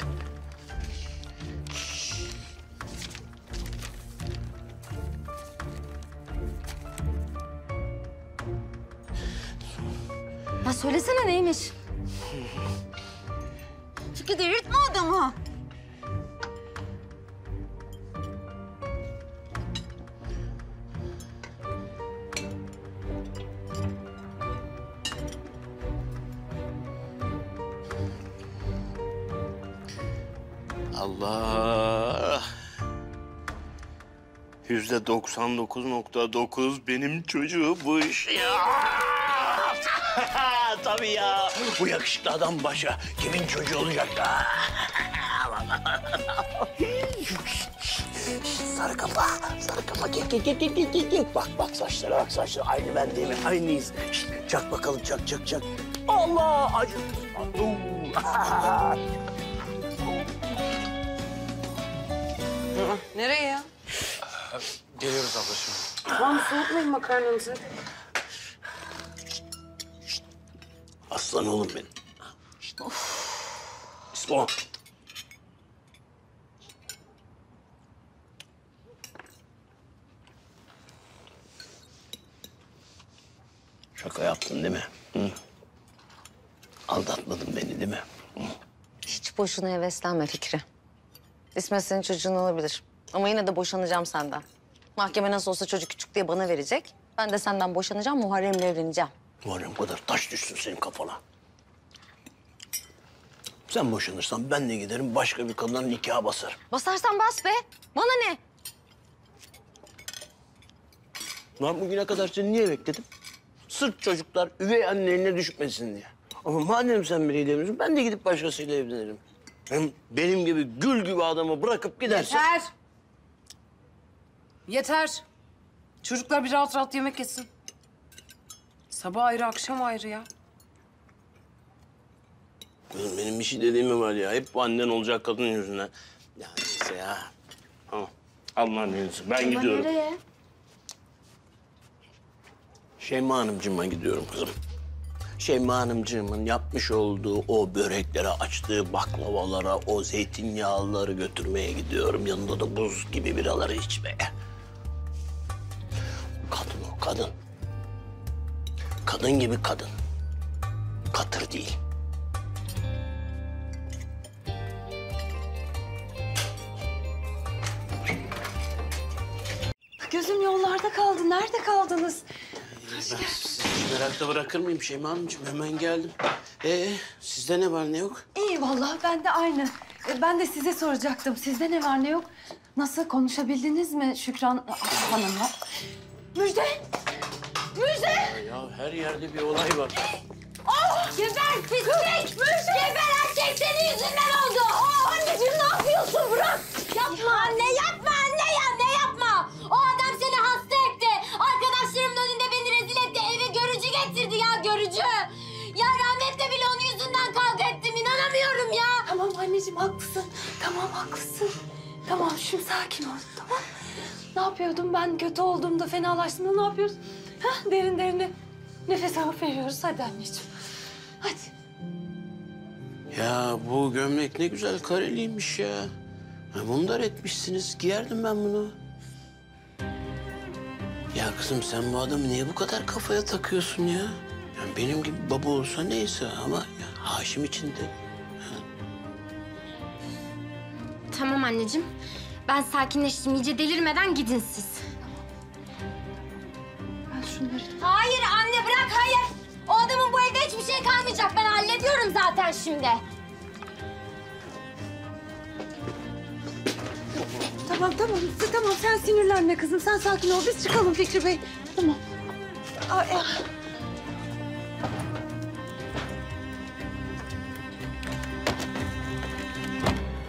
Ya söylesene neymiş? Fikri delirtme adamı. Allah. Yüzde 99.9 benim çocuğumuş ya. Tabii ya. Bu yakışıklı adam başa kimin çocuğu olacak da? sarı kafa, sarı kafa. Gel, gel, gel, gel, gel, gel, gel. Bak, bak saçlara bak saçlara. Aynı ben değil mi? Aynıyız. Şişt, çak bakalım, çak, çak, çak. Allah! Acı. Nereye ya? Geliyoruz ablacığım. Tamam soğutmayın makarnanızı. Aslan oğlum benim. İsmo. Şaka yaptın değil mi? Hı? Aldatmadın beni değil mi? Hiç boşuna heveslenme Fikri. İsmet senin çocuğun olabilir. Ama yine de boşanacağım senden. Mahkeme nasıl olsa çocuk küçük diye bana verecek. Ben de senden boşanacağım, Muharrem'le evleneceğim. Muharrem kadar taş düşsün senin kafana. Sen boşanırsan ben de giderim başka bir kadına nikah basarım. Basarsan bas be. Bana ne? Ben bugüne kadar seni niye bekledim? Sırf çocuklar üvey annelerine düşmesin diye. Ama madem sen biriyle evleniyorsun ben de gidip başkasıyla evlenirim. Hem benim gibi gül gibi adamı bırakıp gidersen... Yeter. Yeter. Çocuklar bir rahat rahat yemek yesin. Sabah ayrı, akşam ayrı ya. Kızım benim bir şey dediğim mi var ya? Hep bu annen olacak kadın yüzünden. Ya neyse ya. Tamam. Allah'ın izniyle. Ben gidiyorum. Nereye? Şeyma Hanımcığıma gidiyorum kızım. Şeyma Hanımcığımın yapmış olduğu o böreklere, açtığı baklavalara, o zeytinyağlıları götürmeye gidiyorum. Yanında da buz gibi biraları içmeye. Kadın o, kadın. Kadın gibi kadın. Katır değil. Gözüm yollarda kaldı. Nerede kaldınız? Ben sizi merakla bırakır mıyım Şeyma Hanımcığım? Hemen geldim. Ee, sizde ne var ne yok? İyi vallahi ben de aynı. E, Ben de size soracaktım. Sizde ne var ne yok? Nasıl konuşabildiniz mi Şükran Hanım'la? Müjde! Müjde! Ya her yerde bir olay var. Oh! Geber pislik! Geber erkek senin yüzünden oldu. Oh, anneciğim ne yapıyorsun? Bırak! Yapma anne, yapma anne ya, ne yapma? O adam seni hasta etti. Arkadaşlarımın önünde beni rezil etti. Eve görücü getirdi ya, görücü. Ya rahmetle bile onun yüzünden kavga ettim. İnanamıyorum ya. Tamam anneciğim haklısın. Tamam haklısın. Tamam şimdi sakin ol tamam. Ne yapıyordum ben kötü olduğumda fenalaştığımda ne yapıyoruz? Hah, derin derin nefes alıp veriyoruz. Hadi anneciğim. Hadi. Ya bu gömlek ne güzel kareliymiş ya. Ha, Bunlar etmişsiniz. Giyerdim ben bunu. Ya kızım sen bu adamı niye bu kadar kafaya takıyorsun ya? Yani benim gibi baba olsa neyse ama ya Haşim için de. Tamam anneciğim. Ben sakinleştim. İyice delirmeden gidin siz. Şunları... Hayır anne bırak hayır. O adamın bu evde hiçbir şey kalmayacak. Ben hallediyorum zaten şimdi. Tamam tamam tamam sen sinirlenme kızım. Sen sakin ol. Biz çıkalım Fikri Bey. Tamam. Ay, ay.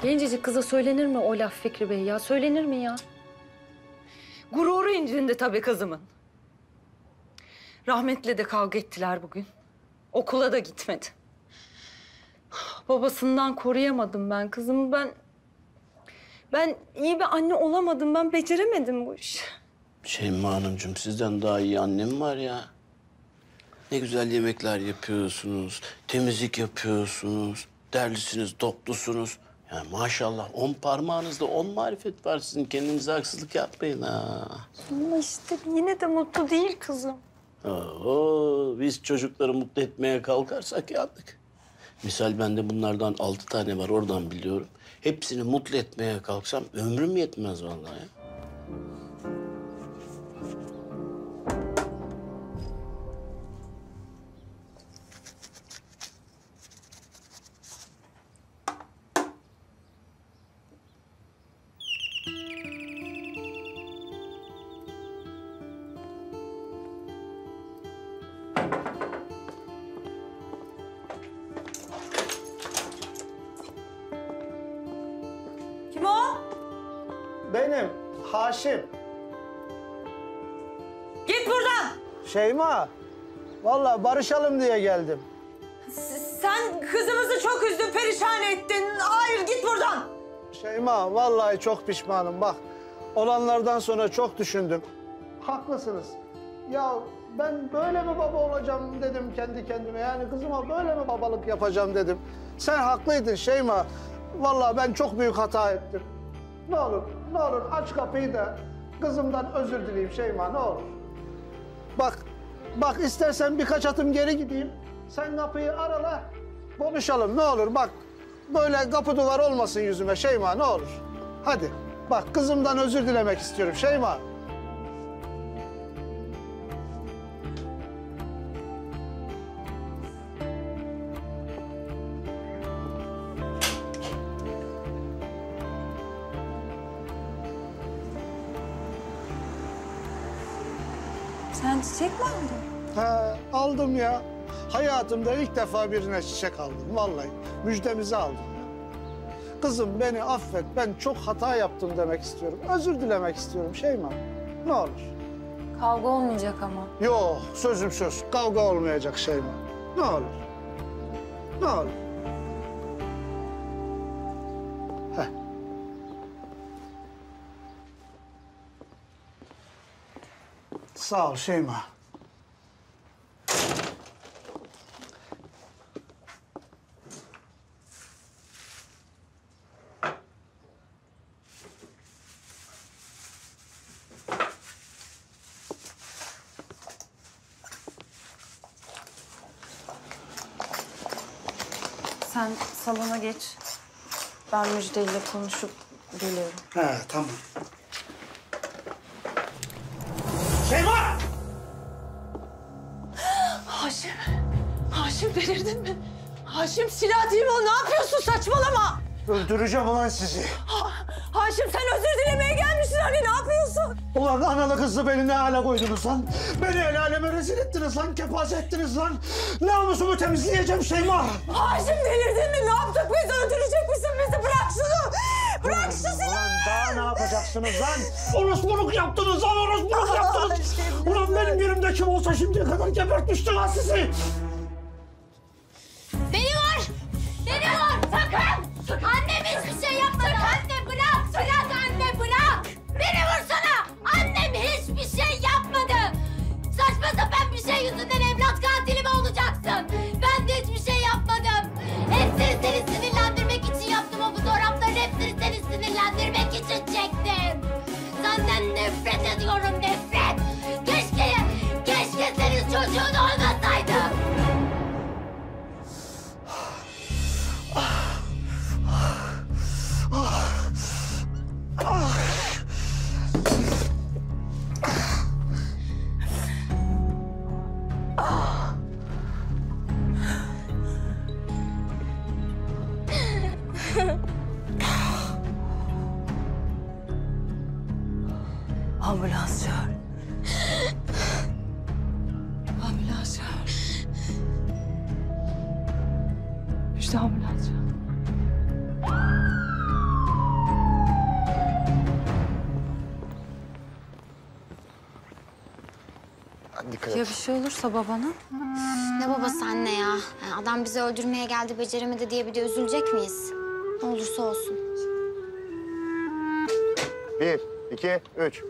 Gencecik kıza söylenir mi o laf Fikri Bey ya? Söylenir mi ya? Gururu incindi tabii kızımın. Rahmetli de kavga ettiler bugün. Okula da gitmedi. Babasından koruyamadım ben kızımı. Ben ben iyi bir anne olamadım. Ben beceremedim bu işi. Şeyma Hanımcığım sizden daha iyi annem var ya. Ne güzel yemekler yapıyorsunuz, temizlik yapıyorsunuz, derlisiniz, toplusunuz. Ya maşallah on parmağınızda on marifet var sizin. Kendinize haksızlık yapmayın ha. Ama işte yine de mutlu değil kızım. Oo, biz çocukları mutlu etmeye kalkarsak yandık. Misal bende bunlardan altı tane var oradan biliyorum. Hepsini mutlu etmeye kalksam ömrüm yetmez vallahi. Barışalım diye geldim. Sen kızımızı çok üzdün, perişan ettin. Hayır git buradan. Şeyma vallahi çok pişmanım bak. Olanlardan sonra çok düşündüm. Haklısınız. Ya ben böyle mi baba olacağım dedim kendi kendime. Yani kızıma böyle mi babalık yapacağım dedim. Sen haklıydın Şeyma. Vallahi ben çok büyük hata ettim. Ne olur, ne olur aç kapıyı da kızımdan özür dileyim Şeyma ne olur. Bak, istersen birkaç atım geri gideyim. Sen kapıyı arala, konuşalım ne olur bak. Böyle kapı duvar olmasın yüzüme Şeyma ne olur. Hadi bak kızımdan özür dilemek istiyorum Şeyma. Sen çiçek mi aldın? He, aldım ya. Hayatımda ilk defa birine çiçek aldım vallahi. Müjdemizi aldım ya. Kızım beni affet, ben çok hata yaptım demek istiyorum. Özür dilemek istiyorum Şeyma. Ne olur. Kavga olmayacak ama. Yok, sözüm söz. Kavga olmayacak Şeyma. Ne olur. Ne olur. Heh. Sağ ol Şeyma. Salona geç. Ben Müjde'yle konuşup geliyorum. He, tamam. Şeyma! Haşim, Haşim delirdin mi? Haşim silah değil mi o? Ne yapıyorsun? Saçmalama! Öldüreceğim ulan sizi. Ulan analı kızlı beni ne hale koydunuz lan? Beni el aleme rezil ettiniz lan, kepaze ettiniz lan. Namusumu temizleyeceğim Şeyma. Haşim delirdin mi? Ne yaptık biz? Öldürecek misin bizi? Bırak şunu! Bırak şu silahı! Ulan daha ne yapacaksınız lan? Orospuluk yaptınız lan, orospuluk yaptınız. Ulan benim yerimde kim olsa şimdiye kadar gebertmişti lan sizi. İşte ambulans. Dikkat Ya bir şey olursa babana? Ne babası anne ya? Adam bizi öldürmeye geldi beceremedi diye bir de üzülecek miyiz? Ne olursa olsun. Bir, iki, üç.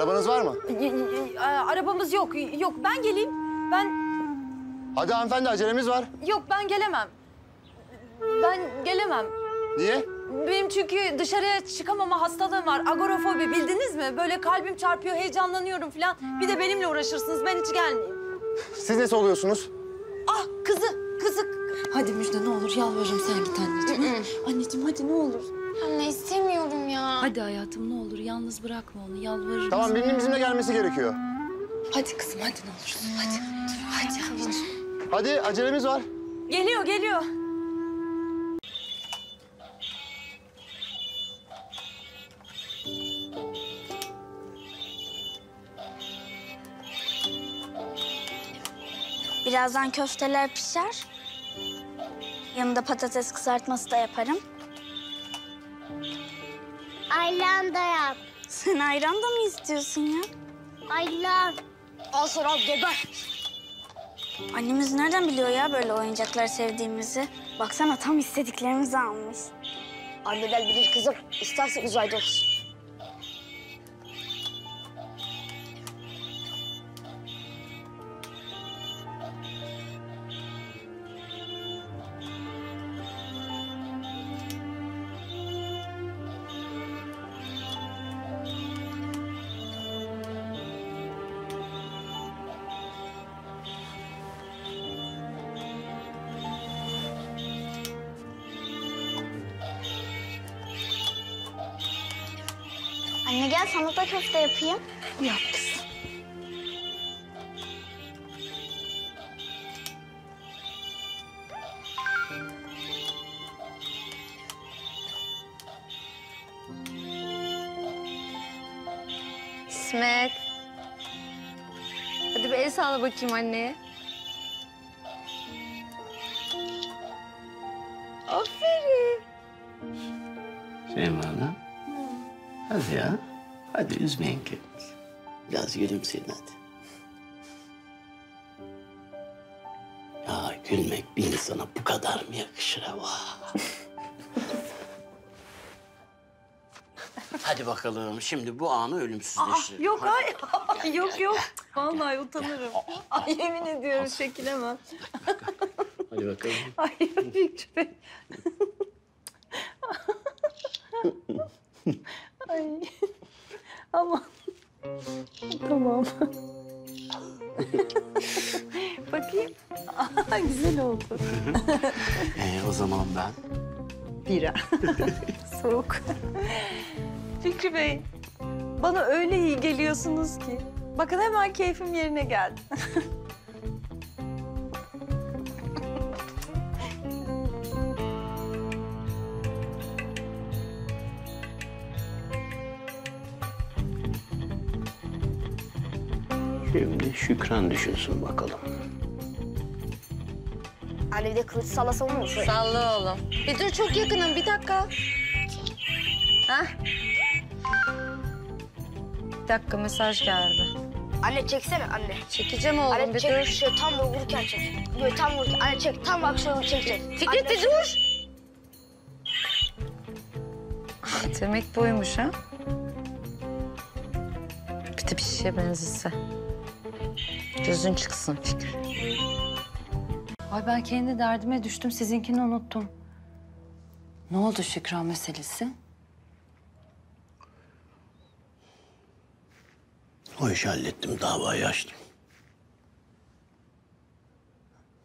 Arabanız var mı? Arabamız yok. Yok ben geleyim. Ben Hadi hanımefendi acelemiz var. yok ben gelemem. Ben gelemem. Niye? Benim çünkü dışarıya çıkamama hastalığım var. Agorafobi bildiniz mi? Böyle kalbim çarpıyor, heyecanlanıyorum falan. Bir de benimle uğraşırsınız. Ben hiç gelmeyeyim. Siz nesi oluyorsunuz? Ah kızı, kızı. Hadi Müjde ne olur yalvarırım sen git anneciğim. anneciğim hadi ne olur. Anne istemiyorum ya. Hadi hayatım ne olur yalnız bırakma onu yalvarırım. Tamam birinin bizimle gelmesi gerekiyor. Hadi kızım hadi ne olursun hadi. Hadi anneciğim. Hadi acelemiz var. Geliyor, geliyor. Birazdan köfteler pişer. Yanında patates kızartması da yaparım. Ayran da yap. Sen ayran da mı istiyorsun ya? Ayran. Al sana al geber. Annemiz nereden biliyor ya böyle oyuncaklar sevdiğimizi? Baksana tam istediklerimizi almış. Anneler bilir kızım. İsterse uzayda olsun. Anne gel sana da köfte yapayım. Yap kızım. İsmet. Hadi bir el sağla bakayım anneye. Ya. Hadi üzmeyin kendinizi. Biraz gülümseyin hadi. Ya gülmek bir insana bu kadar mı yakışır ama? hadi bakalım şimdi bu anı ölümsüzleştirelim. Yok Hadi. ay yok yok. Vallahi utanırım. Ay yemin ediyorum çekilemem. Hadi bakalım. Ay Fikri Bey. Ay. Ama tamam. Bakayım. Aa, güzel oldu. Ee, o zaman ben Bira. Soğuk. Fikri Bey, bana öyle iyi geliyorsunuz ki. Bakın hemen keyfim yerine geldi. Şükran düşünsün bakalım. Anne bir de kılıç sallasa olur mu? Salla oğlum. Bir dur çok yakınım bir dakika. Hah. Bir dakika mesaj geldi. Anne çeksene anne. Çekeceğim oğlum Anne bir çek dur. şöyle tam vururken çek. Böyle tam vururken. Anne çek tam bak şöyle çek çek. Fikret bir dur. Demek buymuş ha. Bir de bir şeye benzese. Gözün çıksın Fikri. Ay ben kendi derdime düştüm sizinkini unuttum. Ne oldu Şükran meselesi? O işi hallettim, davayı açtım.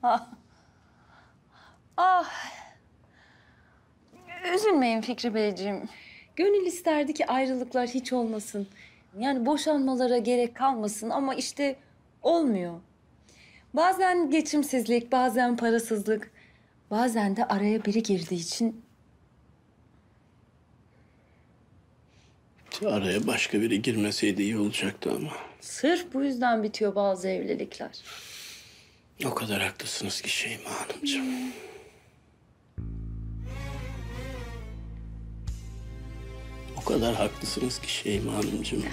Ah. Ah. Üzülmeyin Fikri Beyciğim. Gönül isterdi ki ayrılıklar hiç olmasın. Yani boşanmalara gerek kalmasın ama işte olmuyor. Bazen geçimsizlik, bazen parasızlık, bazen de araya biri girdiği için Araya başka biri girmeseydi iyi olacaktı ama. sırf bu yüzden bitiyor bazı evlilikler. O kadar haklısınız ki Şeyma Hanımcığım. O kadar haklısınız ki Şeyma Hanımcığım.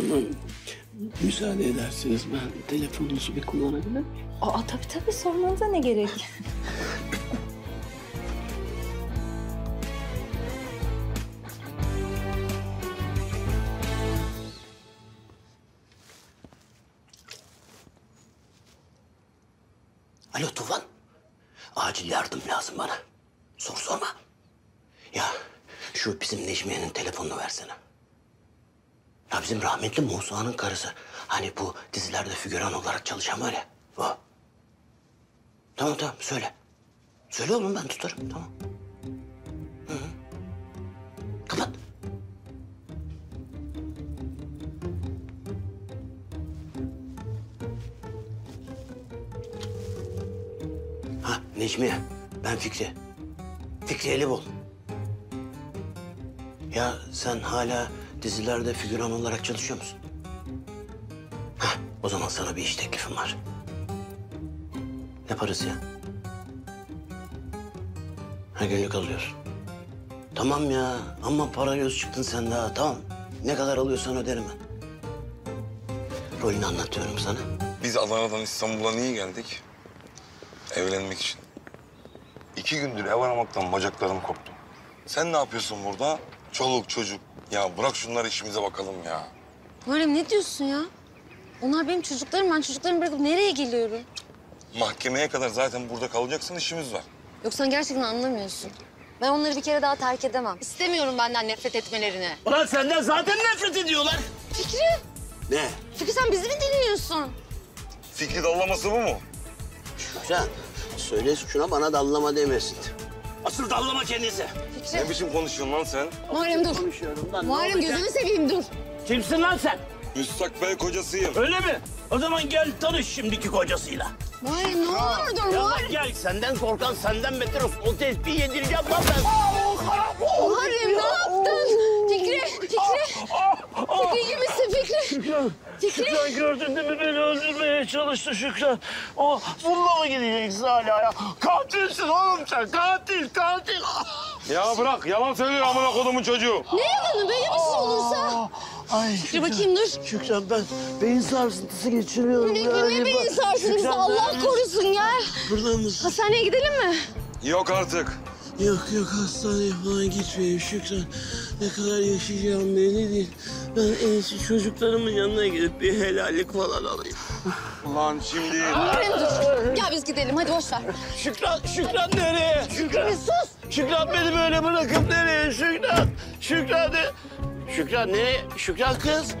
Ama müsaade ederseniz ben telefonunuzu bir kullanabilir miyim? Aa tabii tabii sormanıza ne gerek? Alo Tufan. Acil yardım lazım bana. Sor sorma. Ya şu bizim Necmiye'nin telefonunu versene. Ya bizim rahmetli Musa'nın karısı. Hani bu dizilerde figüran olarak çalışan ya. O. Tamam tamam söyle. Söyle oğlum ben tutarım tamam. Hı hı. Kapat. Ha Necmiye, ben Fikri. Fikri Elibol. Ya sen hala dizilerde figüran olarak çalışıyor musun? Hah, o zaman sana bir iş teklifim var. Ne parası ya? Ha günlük alıyorsun. Tamam ya, ama para göz çıktın sen daha, tamam. Ne kadar alıyorsan öderim ben. Rolünü anlatıyorum sana. Biz Adana'dan İstanbul'a niye geldik? Evlenmek için. İki gündür ev aramaktan bacaklarım koptu. Sen ne yapıyorsun burada? Çoluk çocuk. Ya bırak şunları işimize bakalım ya. Muharrem ne diyorsun ya? Onlar benim çocuklarım. Ben çocuklarımı bırakıp nereye geliyorum? Mahkemeye kadar zaten burada kalacaksın işimiz var. Yok sen gerçekten anlamıyorsun. Ben onları bir kere daha terk edemem. İstemiyorum benden nefret etmelerini. Ulan senden zaten nefret ediyorlar. Fikri, Ne? Fikri sen bizi mi dinliyorsun? Fikri dallaması bu mu? Sen söyle şuna bana dallama demesin. Asıl dallama kendisi. Ne biçim konuşuyorsun lan sen? Muharrem dur. lan, ne Muharrem gözünü seveyim dur. Kimsin lan sen? Müstakbel kocasıyım. Öyle mi? O zaman gel tanış şimdiki kocasıyla. Muharrem ne olur dur Muharrem. gel senden korkan senden beter olsun. O tespihi yedireceğim lan ben. Muharrem ne yaptın? Fikri, Fikri. Fikri iyi misin Fikri? Şükran. Fikri. Şükran gördün değil mi? Beni öldürmeye çalıştı Şükran. O bununla mı gideceksin hala ya? Katilsin oğlum sen. Katil, katil. Ya bırak yalan söylüyor amına kodumun çocuğu. Ne yalanı böyle bir şey olursa? Ay Fikri bakayım dur. Şükran ben beyin sarsıntısı geçiriyorum. Ne, galiba. ne beyin sarsıntısı Şükran, Allah korusun gel. Burada mısın? Hastaneye gidelim mi? Yok artık. Yok yok hastaneye falan gitmeyeyim Şükran. Ne kadar yaşayacağım belli değil. Ben en iyisi çocuklarımın yanına gidip bir helallik falan alayım. Ulan şimdi... Muharrem dur. Gel biz gidelim hadi boş ver. Şükran, Şükran nereye? Şükran. sus. Şükran beni böyle bırakıp nereye? Şükran. Şükran ne? Şükran nereye? Şükran kız.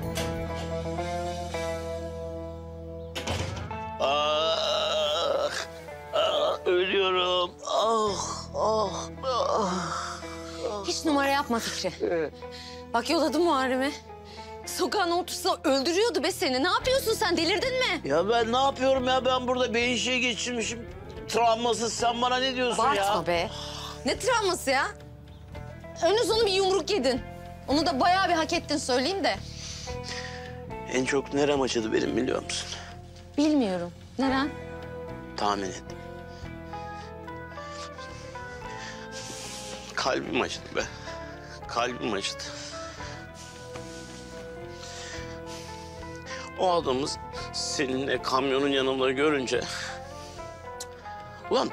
Ah, ölüyorum. Ah, ah, ah. Hiç numara yapma Fikri. Bak yolladım Muharrem'i. Sokağın ortasında öldürüyordu be seni. Ne yapıyorsun sen delirdin mi? Ya ben ne yapıyorum ya? Ben burada beyin şey geçirmişim. Travmasız sen bana ne diyorsun ya? Abartma be. Ne travması ya? Önü sonu bir yumruk yedin. Onu da bayağı bir hak ettin söyleyeyim de. En çok nerem acıdı benim biliyor musun? Bilmiyorum. Neren? Tahmin et. Kalbim acıdı be. Kalbim acıdı. O adamı seninle kamyonun yanında görünce... Ulan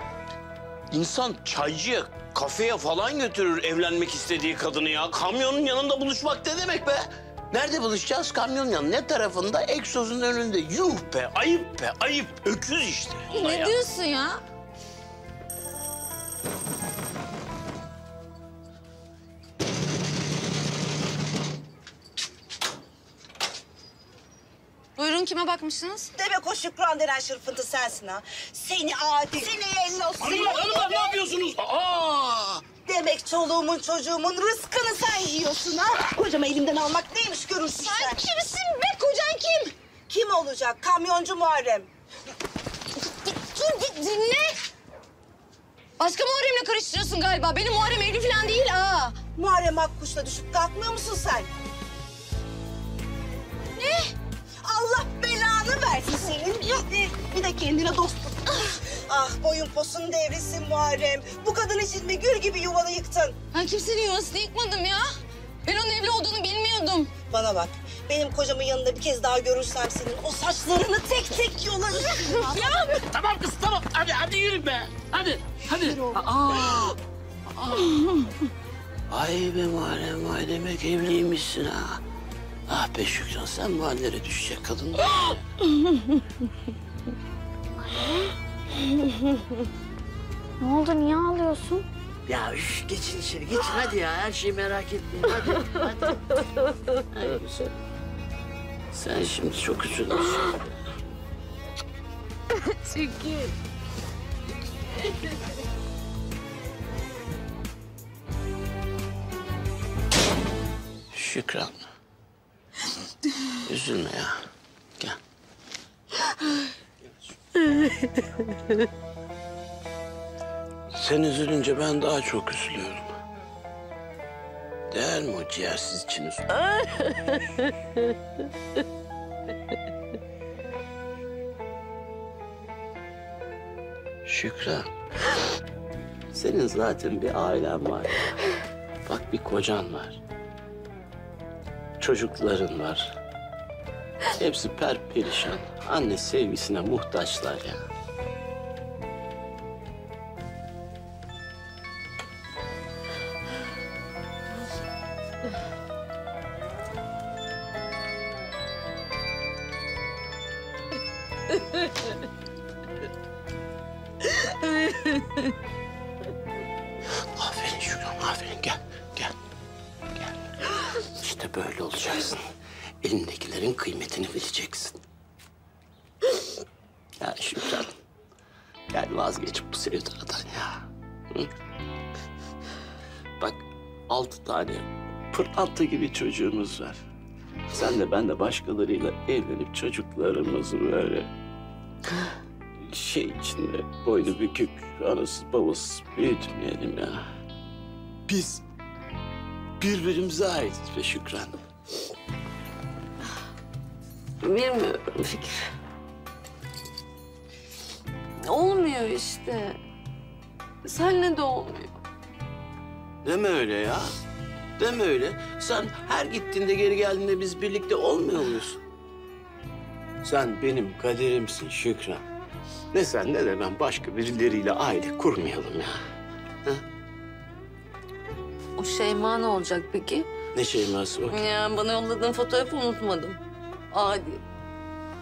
insan çaycıya, kafeye falan götürür evlenmek istediği kadını ya. Kamyonun yanında buluşmak ne demek be? Nerede buluşacağız? Kamyonun yanı ne tarafında? Egzozun önünde. Yuh be, ayıp be, ayıp. Öküz işte. Ne ya. diyorsun ya? Kime bakmışsınız? Demek o Şükran denen şırfıntı sensin ha. Seni adi. Seni elin olsun. Hanımlar, hanımlar ne yapıyorsunuz? Aa! Demek çoluğumun çocuğumun rızkını sen yiyorsun ha. Kocamı elimden almak neymiş görürsün sen. Sen kimsin be? Kocan kim? Kim olacak? Kamyoncu Muharrem. Dur bir dinle. Başka Muharrem'le karıştırıyorsun galiba. Benim Muharrem evli falan değil ha. Muharrem Akkuş'la düşüp kalkmıyor musun sen? Ne? Allah belanı gelsin senin. Bir de, bir de kendine dost tut. Ah boyun posun devrilsin Muharrem. Bu kadın için mi gül gibi yuvanı yıktın? Ben kimsenin yuvasını yıkmadım ya. Ben onun evli olduğunu bilmiyordum. Bana bak. Benim kocamın yanında bir kez daha görürsem senin o saçlarını tek tek yolarım. ya Tamam kız tamam. Hadi hadi yürü be. Hadi hadi. Aa. Aa. Ay be Muharrem ay demek evliymişsin ha. Ah be Şükran sen bu hallere düşecek kadın. Ne oldu niye ağlıyorsun? ya üf, geçin içeri geçin hadi ya her şeyi merak etmeyin hadi hadi. Ay güzel. Sen şimdi çok üzülmüşsün. Çünkü... Şükran. Üzülme ya. Gel. Sen üzülünce ben daha çok üzülüyorum. Değer mi o ciğersiz için üzülmek? Şükran. Senin zaten bir ailen var. Bak bir kocan var. Çocukların var. Hepsi perperişan. Anne sevgisine muhtaçlar ya. Çocuğumuz var. Sen de ben de başkalarıyla evlenip çocuklarımızı böyle şey içinde boynu bükük, anasız babasız büyütmeyelim ya. Biz birbirimize aitiz be Şükran. Bilmiyorum Fikri. Olmuyor işte. Senle de olmuyor. Deme öyle ya. Deme öyle. Her gittiğinde geri geldiğinde biz birlikte olmuyor muyuz? Sen benim kaderimsin Şükran. Ne sen ne de ben başka birileriyle aile kurmayalım ya. O Şeyma ne olacak peki? Ne şeyması o? Ya bana yolladığın fotoğrafı unutmadım. Adi.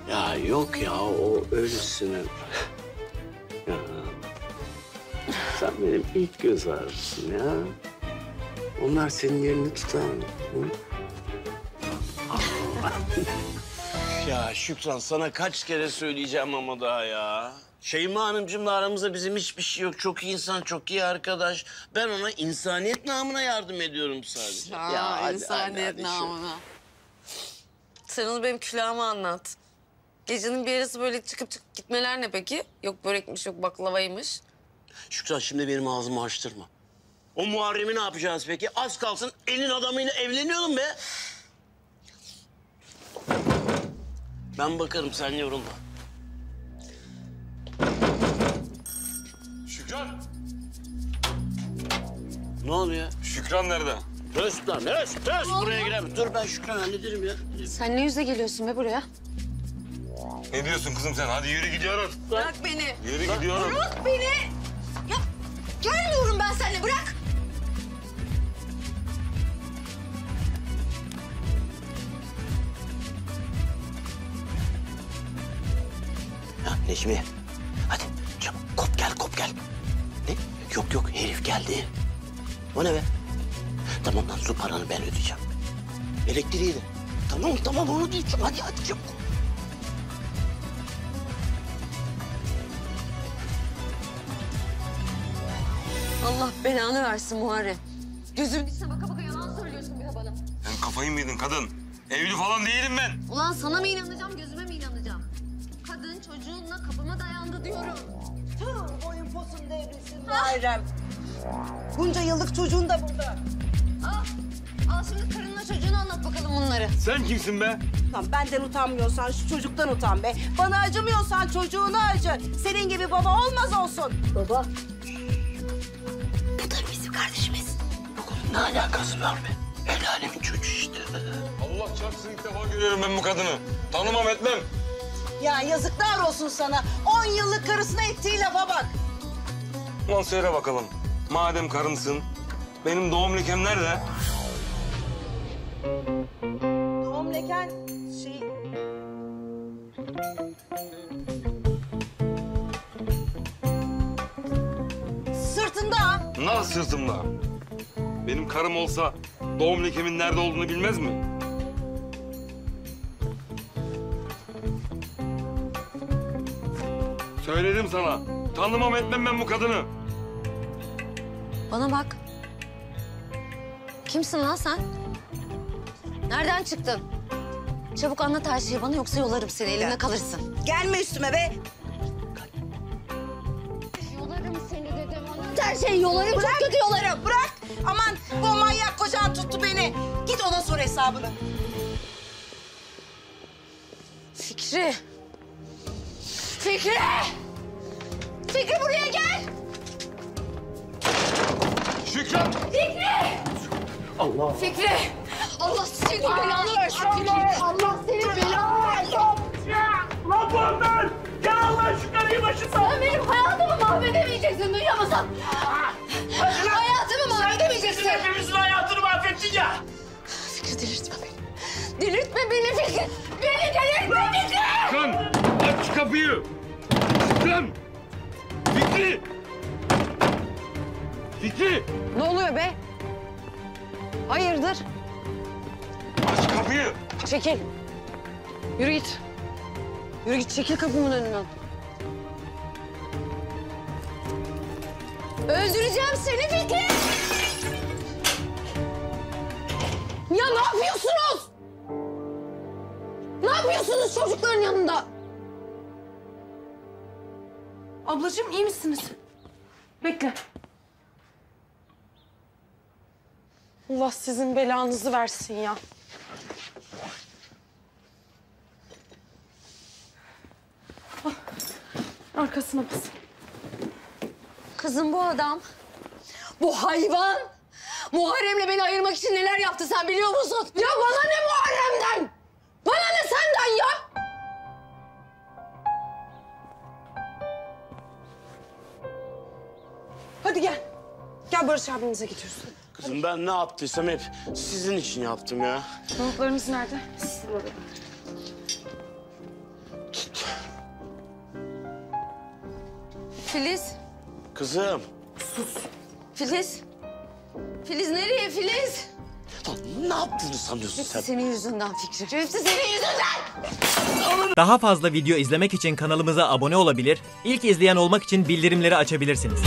Ya yok ya o öylesine. ya. Sen benim ilk göz ağrımsın ya. Onlar senin yerini tutar mı? Hı? ya Şükran sana kaç kere söyleyeceğim ama daha ya. Şeyma Hanımcığımla aramızda bizim hiçbir şey yok. Çok iyi insan, çok iyi arkadaş. Ben ona insaniyet namına yardım ediyorum sadece. Aa, hadi, insaniyet hadi, hadi namına. Sen onu benim külahıma anlat. Gecenin bir yarısı böyle çıkıp çıkıp gitmeler ne peki? Yok börekmiş, yok baklavaymış. Şükran şimdi benim ağzımı açtırma. O Muharrem'i ne yapacağız peki? Az kalsın elin adamıyla evleniyordum be. Ben bakarım sen yorulma. Şükran. Ne oluyor? Şükran nerede? Töz lan, töz, töz. Buraya giremem. Dur ben Şükran hallederim ya. Sen ne yüzle geliyorsun be buraya? Ne diyorsun kızım sen? Hadi yürü gidiyoruz. Bırak beni. Yürü gidiyorum. Bırak beni. Ya gelmiyorum ben seninle bırak. Necmi, hadi çabuk kop gel, kop gel. Ne? Yok yok herif geldi. O ne be? Tamam lan su paranı ben ödeyeceğim. Elektriği de. Tamam tamam onu diyeceğim. Hadi hadi çabuk. Allah belanı versin Muharrem. Gözümün içine baka baka yalan söylüyorsun bir de bana. Sen kafayı mı yedin kadın? Evli falan değilim ben. Ulan sana mı inanacağım, posun devrilsin Muharrem. Bunca yıllık çocuğun da burada. Ah, Al şimdi karınla çocuğuna anlat bakalım bunları. Sen kimsin be? Lan benden utanmıyorsan şu çocuktan utan be. Bana acımıyorsan çocuğuna acı. Senin gibi baba olmaz olsun. Baba. Bu da bizim kardeşimiz. Ne alakası var be? El alemin çocuğu işte. Allah çarpsın ilk defa görüyorum ben bu kadını. Tanımam etmem. Ya yazıklar olsun sana. 10 yıllık karısına ettiği lafa bak. Ulan söyle bakalım. Madem karımsın, benim doğum lekem nerede? Doğum leken şey... Sırtında. Nasıl sırtımda? Benim karım olsa doğum lekemin nerede olduğunu bilmez mi? Söyledim sana. Tanımam etmem ben bu kadını. Bana bak. Kimsin lan sen? Nereden çıktın? Çabuk anlat her şeyi bana yoksa yolarım seni elimde kalırsın. Gelme üstüme be. Yolarım seni dedim. Anlat her şeyi yolarım çok kötü yolarım. Bırak. Aman bu manyak kocan tuttu beni. Git ona sor hesabını. Fikri. Fikri! Fikri buraya gel. Şükran! Fikri! Allah! Fikri! Allah senin belanı versin Fikri. Allah senin belanı versin. Lan bu onlar! Gel Allah şu karıyı başımdan! Sen benim hayatımı mahvedemeyeceksin duyuyor musun? Hayatımı mahvedemeyeceksin. Sen hepimizin hayatını mahvettin ya! Fikri delirtme beni. Delirtme beni Fikri. Beni delirtme Fikri. Şükran! Aç kapıyı! Şükran! Fikri! Fikri! Ne oluyor be? Hayırdır? Aç kapıyı! Çekil. Yürü git. Yürü git çekil kapımın önünden. Öldüreceğim seni Fikri. Ya ne yapıyorsunuz? Ne yapıyorsunuz çocukların yanında? Ablacığım iyi misiniz? Bekle. Allah sizin belanızı versin ya. Ah, Arkasına bas. Kızım bu adam, bu hayvan Muharrem'le beni ayırmak için neler yaptı sen biliyor musun? Ya bana ne Muharrem'den? Bana ne senden ya? Hadi gel. Gel Barış abimize gidiyoruz. Kızım ben ne yaptıysam hep sizin için yaptım ya. Nohutlarınız nerede? Filiz, Kızım. Filiz. Filiz nereye Filiz? Ne yaptığını sanıyorsun Hepsi sen? senin yüzünden Fikri. Hepsi senin yüzünden. Daha fazla video izlemek için kanalımıza abone olabilir, ilk izleyen olmak için bildirimleri açabilirsiniz.